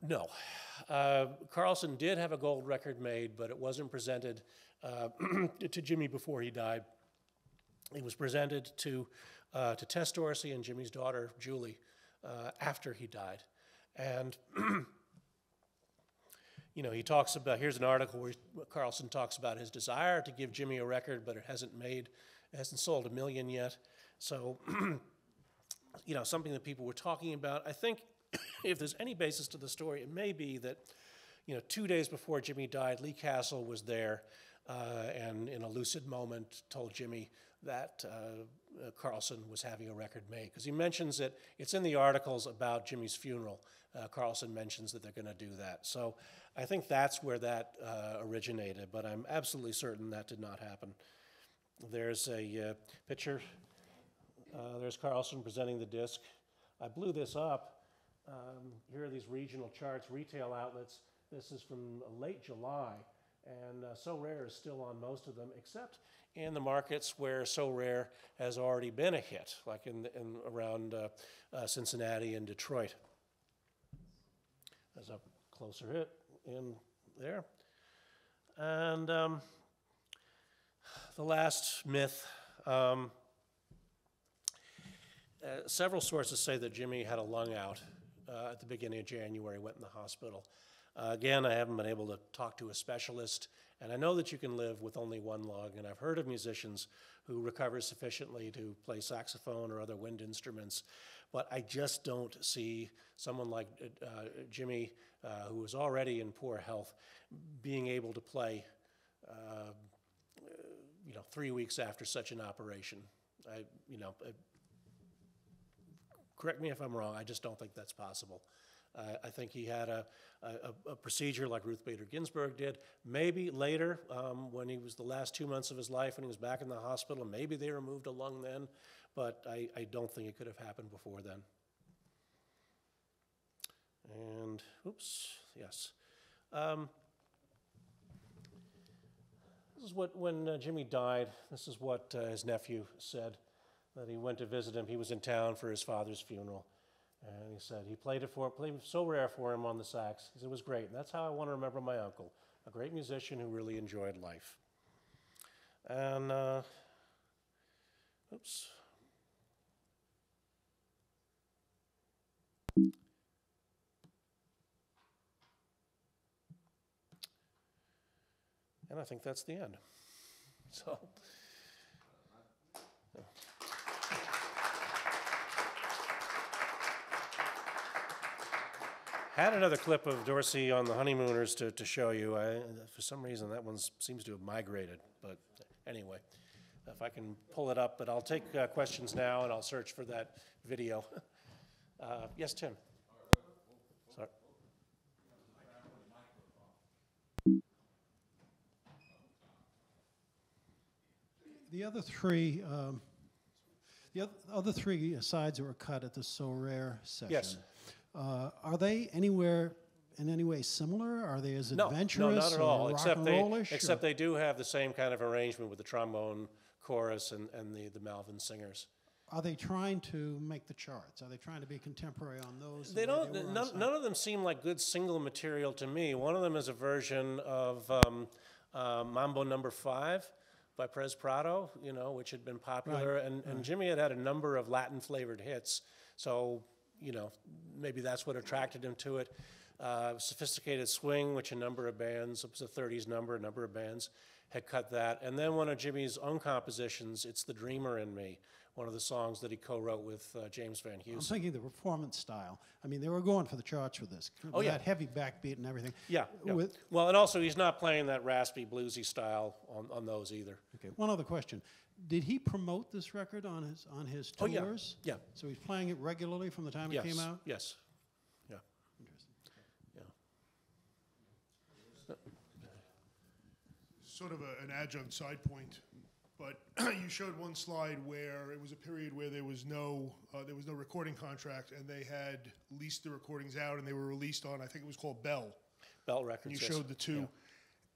No. Uh, Carlson did have a gold record made, but it wasn't presented uh, to Jimmy before he died. It was presented to, uh, to Tess Dorsey and Jimmy's daughter, Julie, uh, after he died. And you know, he talks about, here's an article where Carlson talks about his desire to give Jimmy a record, but it hasn't made, it hasn't sold a million yet. So, you know, something that people were talking about. I think if there's any basis to the story, it may be that, you know, two days before Jimmy died, Lee Castle was there uh, and in a lucid moment told Jimmy that uh, uh, Carlson was having a record made. Because he mentions it, it's in the articles about Jimmy's funeral. Uh, Carlson mentions that they're going to do that. So I think that's where that uh, originated, but I'm absolutely certain that did not happen. There's a uh, picture. Uh, there's Carlson presenting the disc. I blew this up. Um, here are these regional charts, retail outlets. This is from late July, and uh, So Rare is still on most of them, except in the markets where So Rare has already been a hit, like in, in around uh, uh, Cincinnati and Detroit. There's a closer hit in there. And um, the last myth um, uh, several sources say that Jimmy had a lung out uh, at the beginning of January, went in the hospital. Uh, again, I haven't been able to talk to a specialist, and I know that you can live with only one lung, and I've heard of musicians who recover sufficiently to play saxophone or other wind instruments, but I just don't see someone like uh, Jimmy, uh, who is already in poor health, being able to play, uh, you know, three weeks after such an operation. I, you know, correct me if I'm wrong, I just don't think that's possible. Uh, I think he had a, a, a, procedure like Ruth Bader Ginsburg did. Maybe later, um, when he was the last two months of his life, when he was back in the hospital, maybe they removed a lung then, but I, I don't think it could have happened before then. And, oops, yes. Um, this is what, when uh, Jimmy died, this is what uh, his nephew said, that he went to visit him. He was in town for his father's funeral. And he said he played it for played so rare for him on the sax. He said it was great. And that's how I want to remember my uncle, a great musician who really enjoyed life. And, uh, oops. And I think that's the end. So. Had another clip of Dorsey on the Honeymooners to, to show you. I, for some reason, that one seems to have migrated. But anyway, if I can pull it up, but I'll take uh, questions now and I'll search for that video. Uh, yes, Tim. Sorry. The other three, um, the other three sides that were cut at the So Rare session. Yes. Uh, are they anywhere in any way similar? Are they as No, adventurous no, not at all. Except they, except they do have the same kind of arrangement with the trombone chorus and, and the, the Malvin singers. Are they trying to make the charts? Are they trying to be contemporary on those? They don't. on none, none of them seem like good single material to me. One of them is a version of um, uh, Mambo Number Five by Perez Prado, you know, which had been popular, Right, and, and right. Jimmy had had a number of Latin flavored hits. So, you know, maybe that's what attracted him to it. Uh, Sophisticated Swing, which a number of bands, it was a 30s number, a number of bands had cut that. And then one of Jimmy's own compositions, It's the Dreamer in Me, one of the songs that he co wrote with uh, James Van I'm thinking the performance style. I mean, they were going for the charts with this. Oh, with yeah. That heavy backbeat and everything. Yeah. yeah. With, well, and also he's not playing that raspy bluesy style on, on those either. okay, one other question. Did he promote this record on his on his Oh, yeah. tours? Yeah. So he's playing it regularly from the time yes. it came out? Yes. Yeah. Interesting. Yeah. sort of a, an adjunct side point, but you showed one slide where it was a period where there was no uh, there was no recording contract, and they had leased the recordings out, and they were released on I think it was called Bell. Bell Records. And you yes. showed the two. Yeah.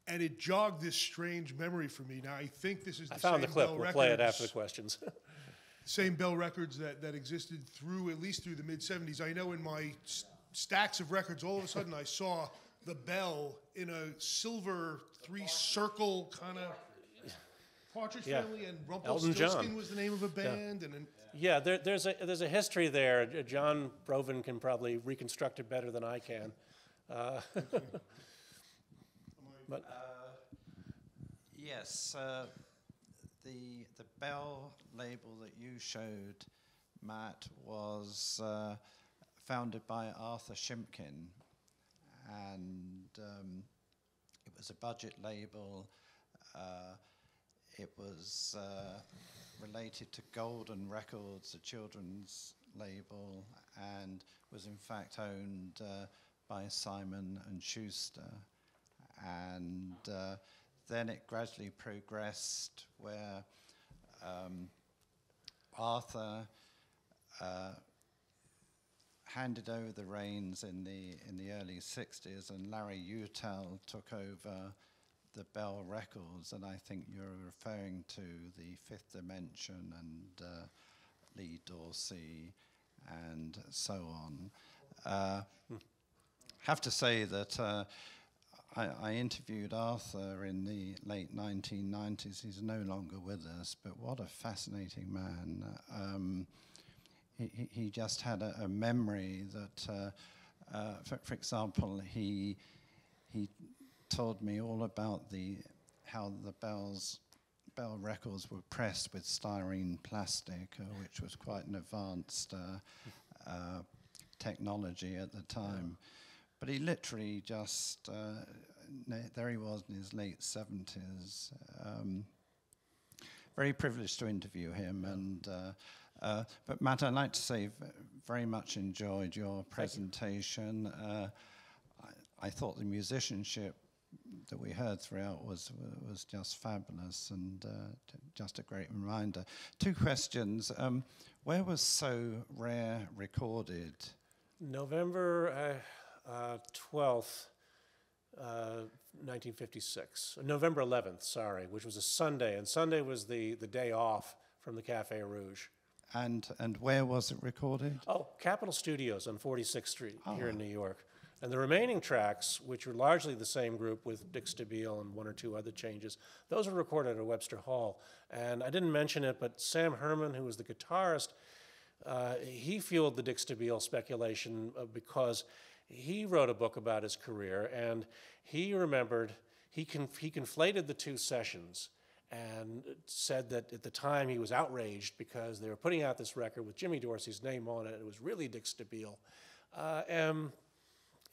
And it jogged this strange memory for me. Now I think this is the I found the same clip. Bell We'll play it Records- after the questions. same Bell Records that, that existed through at least through the mid 70s. I know in my s- stacks of records, all of a sudden I saw the Bell in a silver three circle kind of Partridge Yeah. Family and Rumpelstiltskin was the name of a Yeah. band. And an, Yeah, there, there's a there's a history there. John Broven can probably reconstruct it better than I can. Uh, but Yes, uh, the the Bell label that you showed, Matt, was uh, founded by Arthur Shimkin, and um, it was a budget label. Uh, it was uh, related to Golden Records, a children's label, and was in fact owned uh, by Simon and Schuster. And uh, then it gradually progressed where um, Arthur uh, handed over the reins in the in the early 60s, and Larry Uttal took over the Bell Records, and I think you're referring to the Fifth Dimension and uh, Lee Dorsey and so on. Uh, have to say that uh, I, I interviewed Arthur in the late 1990s. He's no longer with us, but what a fascinating man. Um, he, he- just had a, a memory that, uh, uh, for, for example, he, he told me all about the, how the bells, Bell records were pressed with styrene plastic, uh, which was quite an advanced uh, uh, technology at the time. But he literally just, uh, there he was in his late 70s. Um, very privileged to interview him. And uh, uh, but Matt, I'd like to say, very much enjoyed your presentation. Uh, I, I thought the musicianship that we heard throughout was was just fabulous and uh, t- just a great reminder. Two questions: um, Where was So Rare recorded? November uh, uh, 12th, uh, 1956. November 11th, sorry, which was a Sunday. And Sunday was the, the day off from the Cafe Rouge. And, and where was it recorded? Oh, Capitol Studios on 46th Street here in New York. And the remaining tracks, which were largely the same group with Dick Stabile and one or two other changes, those were recorded at Webster Hall. And I didn't mention it, but Sam Herman, who was the guitarist, uh, he fueled the Dick Stabile speculation uh, because he wrote a book about his career and he remembered, he, conf- he conflated the two sessions and said that at the time he was outraged because they were putting out this record with Jimmy Dorsey's name on it. It was really Dick Stabile. Uh, and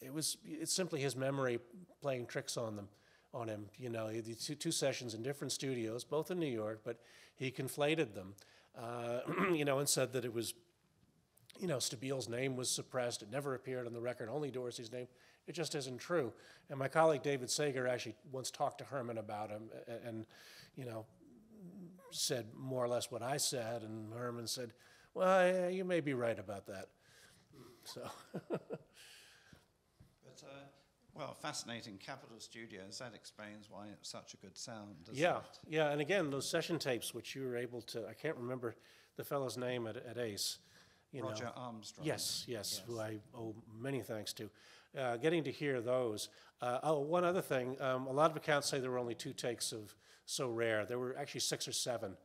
it was it's simply his memory playing tricks on them on him you know the two, two sessions in different studios both in new york but he conflated them uh, you know and said that it was you know stabile's name was suppressed it never appeared on the record only dorsey's name it just isn't true and my colleague david sager actually once talked to herman about him and, you know said more or less what i said and herman said well yeah, you may be right about that so But, uh, well, fascinating. Capitol Studios, that explains why it's such a good sound, doesn't yeah, it? yeah, and again, those session tapes, which you were able to, I can't remember the fellow's name at, at Ace. You Roger know. Armstrong. Yes, yes, who I owe many thanks to. Uh, getting to hear those. Uh, oh, one other thing. Um, a lot of accounts say there were only two takes of So Rare. There were actually six or seven.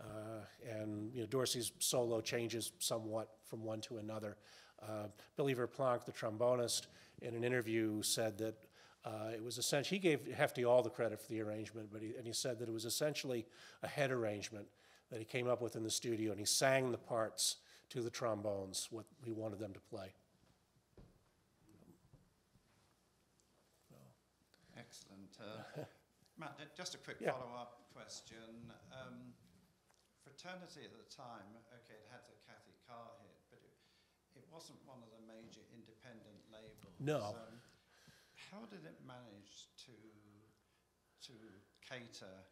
Uh, and you know, Dorsey's solo changes somewhat from one to another. Uh, Billy Verplanck, the trombonist, in an interview said that uh, it was essentially, he gave Hefti all the credit for the arrangement, but he, and he said that it was essentially a head arrangement that he came up with in the studio, and he sang the parts to the trombones, what he wanted them to play. Excellent. Uh, Matt, uh, just a quick Yeah. follow-up question. Um, Fraternity at the time, okay, it had the Cathy Carr hit, but it, it wasn't one of the major independent labels. No. Um, how did it manage to to cater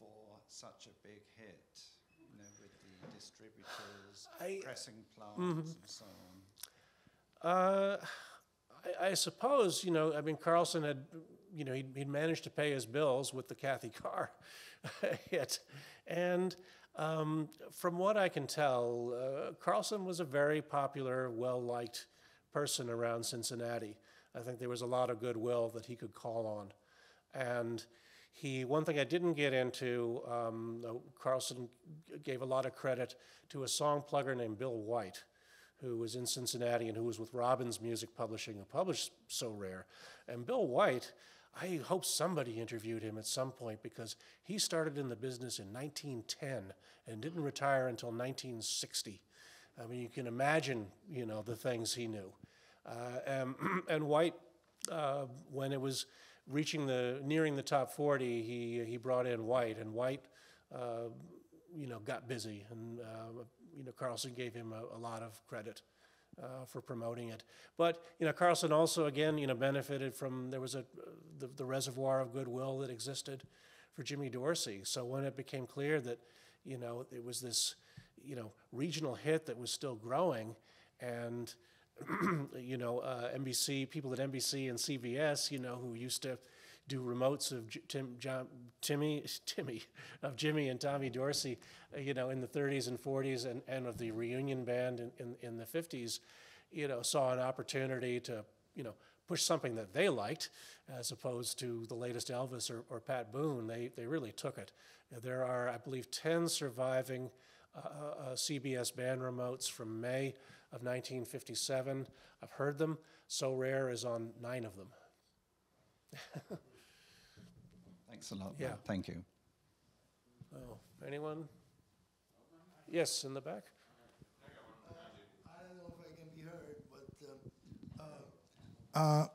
for such a big hit? With the distributors, I- pressing plants, Mhm. and so on. Uh, I, I suppose, you know, I mean, Carlson had, you know, he'd, he'd managed to pay his bills with the Cathy Carr hit. And um, from what I can tell, uh, Carlson was a very popular, well liked person around Cincinnati. I think there was a lot of goodwill that he could call on. And he, one thing I didn't get into, um, Carlson gave a lot of credit to a song plugger named Bill White, who was in Cincinnati and who was with Robbins Music Publishing, who published So Rare. And Bill White, I hope somebody interviewed him at some point because he started in the business in 1910 and didn't retire until 1960. I mean, you can imagine, you know, the things he knew. Uh, and, and White, uh, when it was reaching the nearing the top 40, he he brought in White, and White, uh, you know, got busy, and uh, you know Carlson gave him a, a lot of credit. Uh, for promoting it, but you know Carlson also again you know benefited from there was a the, the reservoir of goodwill that existed for Jimmy Dorsey. So when it became clear that you know it was this you know regional hit that was still growing, and you know, uh, NBC, people at NBC and CBS, you know, who used to do remotes of J- Tim, John, Timmy, Timmy, of Jimmy and Tommy Dorsey, uh, you know, in the 30s and 40s, and, and of the reunion band in, in, in the 50s, you know, saw an opportunity to, you know, push something that they liked, as opposed to the latest Elvis or, or Pat Boone. They, they really took it. There are, I believe, 10 surviving uh, uh, CBS band remotes from May of 1957. I've heard them. So Rare is on nine of them. Thanks a lot. Yeah. Matt. Thank you. Oh, anyone? Yes, in the back? I don't know if I can be heard, but um, uh,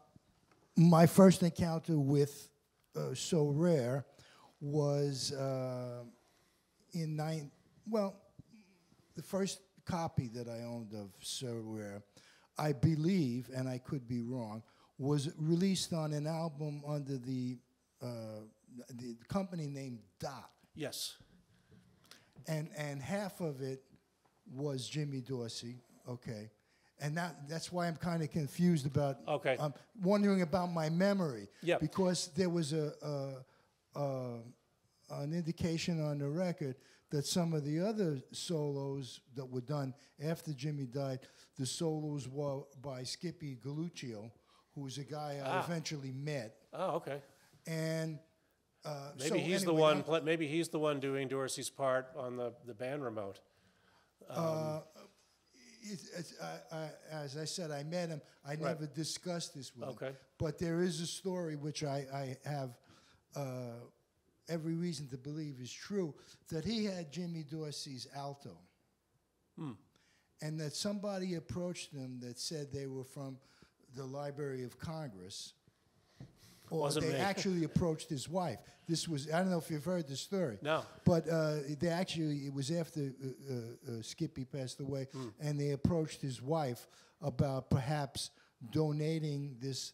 my first encounter with uh, So Rare was uh, in nine. Well, the first copy that I owned of So Rare, I believe, and I could be wrong, was released on an album under the uh, the company named Dot Yes. and and half of it was Jimmy Dorsey, okay, And that, that's why I'm kind of confused about. Okay. I'm wondering about my memory. Yep. Because there was a, a, a an indication on the record that some of the other solos that were done after Jimmy died, the solos were by Skippy Galuccio, who was a guy I Ah. eventually met. Oh, okay. And uh, Maybe so he's the one. Maybe he's the one doing Dorsey's part on the, the band remote. Um, Uh, it, it's, I, I, as I said, I met him. I Right. never discussed this with Okay. him. But there is a story which I, I have uh, every reason to believe is true that he had Jimmy Dorsey's alto. Hmm. And that somebody approached them that said they were from the Library of Congress. Or Wasn't they me. actually approached his wife. This was, I don't know if you've heard the story. No. But uh, they actually, it was after uh, uh, uh, Skippy passed away, Hmm. and they approached his wife about perhaps donating this,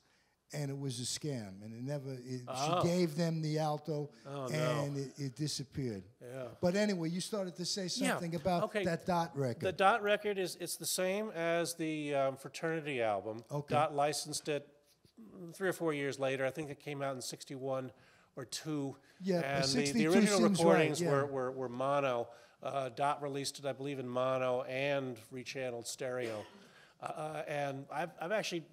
and it was a scam. And it never, it, Oh. she gave them the alto, Oh, no. and it, it disappeared. Yeah. But anyway, you started to say Yeah, something about okay. that dot record. The Dot record is it's the same as the um, Fraternity album. Okay. Dot licensed it mm, three or four years later. I think it came out in '61 or two. Yeah, and the, the original seems right, recordings yeah. were, were, were mono. Uh, Dot released it, I believe, in mono and rechanneled stereo. Uh, uh, and I've, I've actually,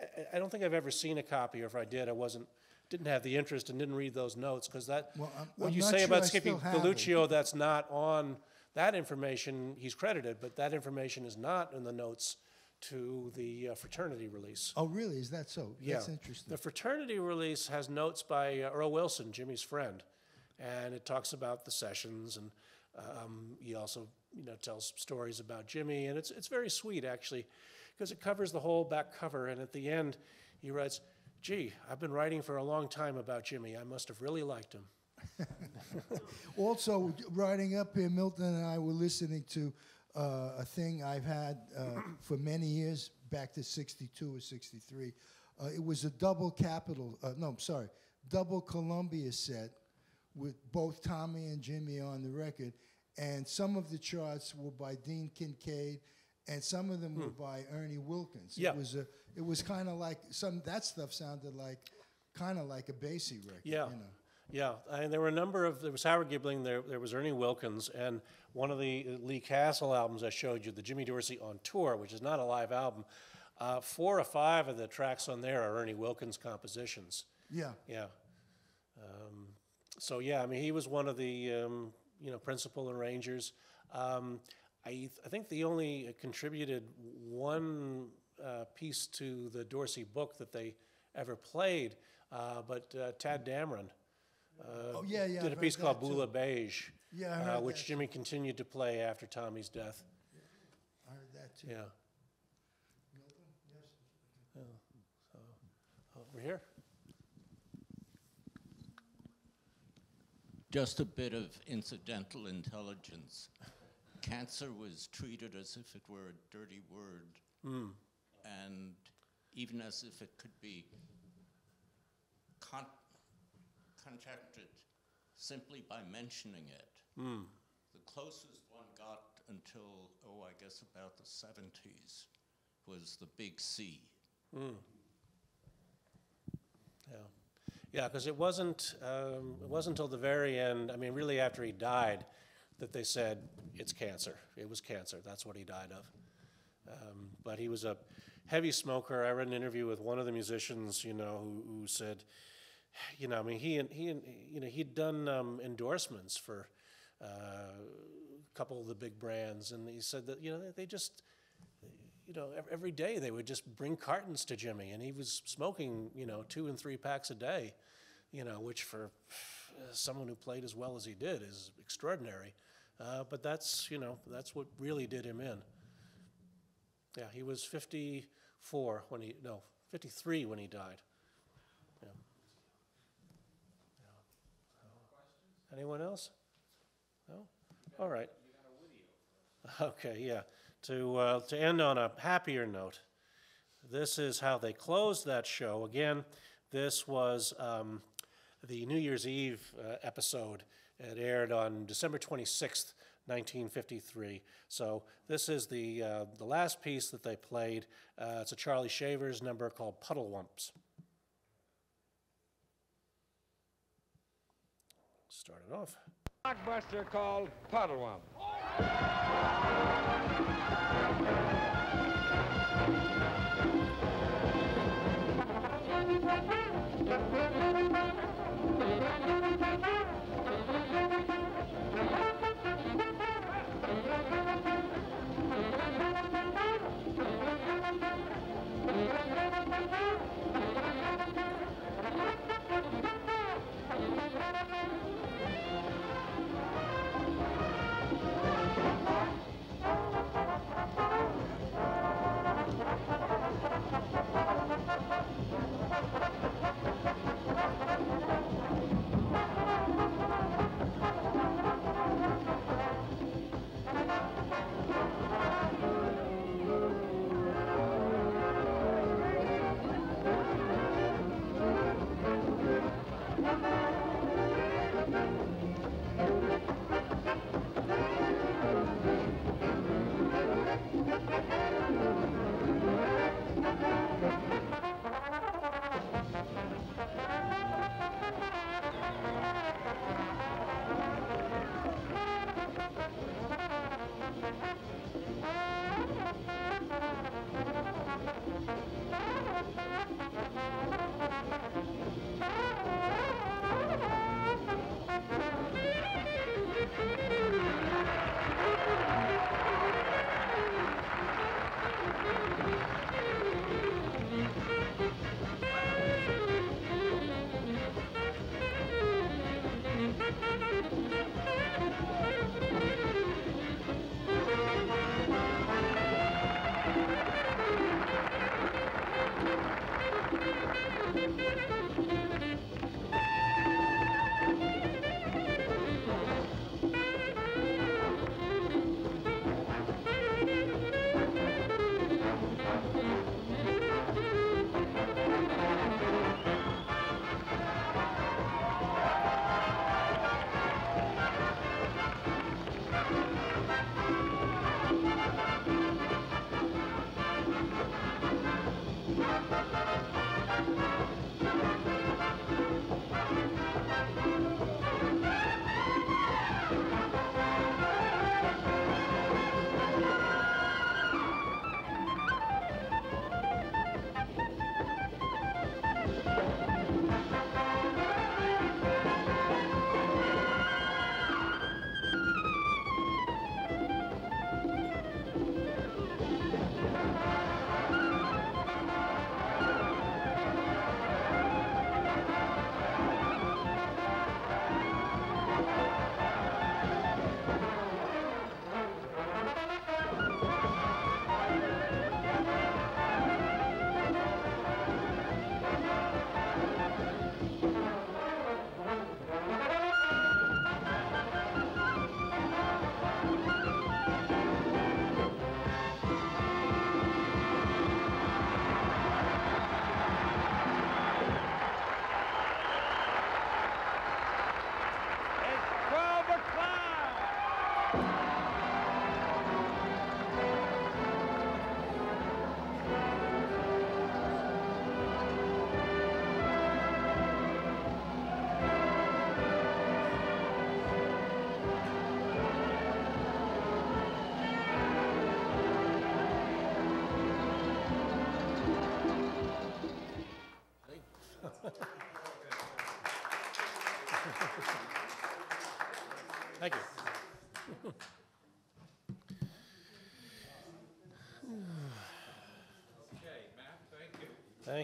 I, I- don't think I've ever seen a copy, or if I did, I wasn't, didn't have the interest and didn't read those notes because that, Well, I'm- what I'm you say sure about I Skippy still. Galuccio, that's not on that information. He's credited, but that information is not in the notes to the uh, fraternity release. oh, really? Is that so? Yeah. That's interesting. The fraternity release has notes by uh, Earl Wilson, Jimmy's friend, and it talks about the sessions, and um, he also, you know, tells stories about Jimmy, and it's it's very sweet actually, because it covers the whole back cover, and at the end, he writes, "Gee, I've been writing for a long time about Jimmy. I must have really liked him." Also, riding up here, Milton and I were listening to uh, a thing I've had uh, for many years, back to 62 or 63. Uh, it was a double Capitol, uh, no, I'm sorry, double Columbia set with both Tommy and Jimmy on the record. And some of the charts were by Dean Kincaide, and some of them were by Ernie Wilkins. Yeah. It was, a, it was kind of like, some that stuff sounded like, kind of like a Basie record. Yeah. You know. Yeah, and there were a number of, there was Howard Gibeling, there, there was Ernie Wilkins, and one of the uh, Lee Castle albums I showed you, the Jimmy Dorsey on Tour, which is not a live album, uh, four or five of the tracks on there are Ernie Wilkins compositions. Yeah. Yeah. Um, so, yeah, I mean, he was one of the, um, you know, principal arrangers. Um, I, th- I think the only uh, contributed one uh, piece to the Dorsey book that they ever played, uh, but uh, Tadd Dameron uh, Oh, yeah, yeah, did a piece called that, too. Bula Beige, Yeah, uh, which that, Jimmy continued to play after Tommy's death. I heard that too. Yeah. Yeah, so, Over here? Just a bit of incidental intelligence. Cancer was treated as if it were a dirty word, Hmm. and even as if it could be con- contracted simply by mentioning it. Hmm. The closest one got until, oh, I guess about the 70s was the big C. Mm. Yeah, yeah, because it wasn't um, it wasn't until the very end. I mean, really after he died, that they said it's cancer. It was cancer. That's what he died of. Um, but he was a heavy smoker. I read an interview with one of the musicians, you know, who, who said, you know, I mean, he and he and you know he'd done um, endorsements for uh, a couple of the big brands, and he said that you know they, just you know, every day they would just bring cartons to Jimmy, and he was smoking, you know, two and three packs a day, you know, which for uh, someone who played as well as he did is extraordinary. Uh, but that's, you know, that's what really did him in. Yeah, he was 54 when he, no, 53 when he died. Yeah. Yeah. Anyone else? No? All right. Okay, yeah. To, uh, to end on a happier note, this is how they closed that show. Again, this was um, the New Year's Eve uh, episode. It aired on December 26th, 1953. So this is the, uh, the last piece that they played. Uh, It's a Charlie Shavers number called Puddle Wumps. Start it off. Blockbuster called Puddle Wump. Thank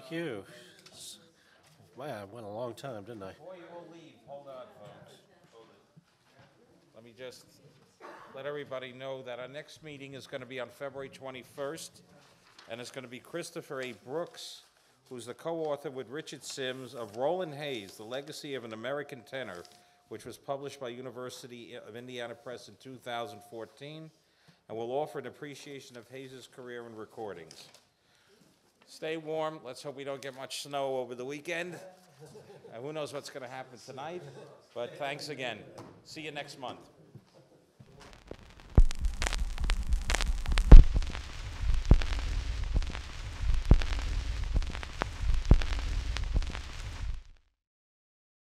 Thank you. Wow, it went a long time, didn't I? You leave, hold on, folks. Let me just let everybody know that our next meeting is going to be on February 21st, and it's going to be Christopher A. Brooks, who's the co-author with Richard Sims of Roland Hayes, The Legacy of an American Tenor, which was published by University of Indiana Press in 2014, and will offer an appreciation of Hayes's career and recordings. Stay warm. Let's hope we don't get much snow over the weekend. Uh, who knows what's going to happen tonight? But thanks again. See you next month.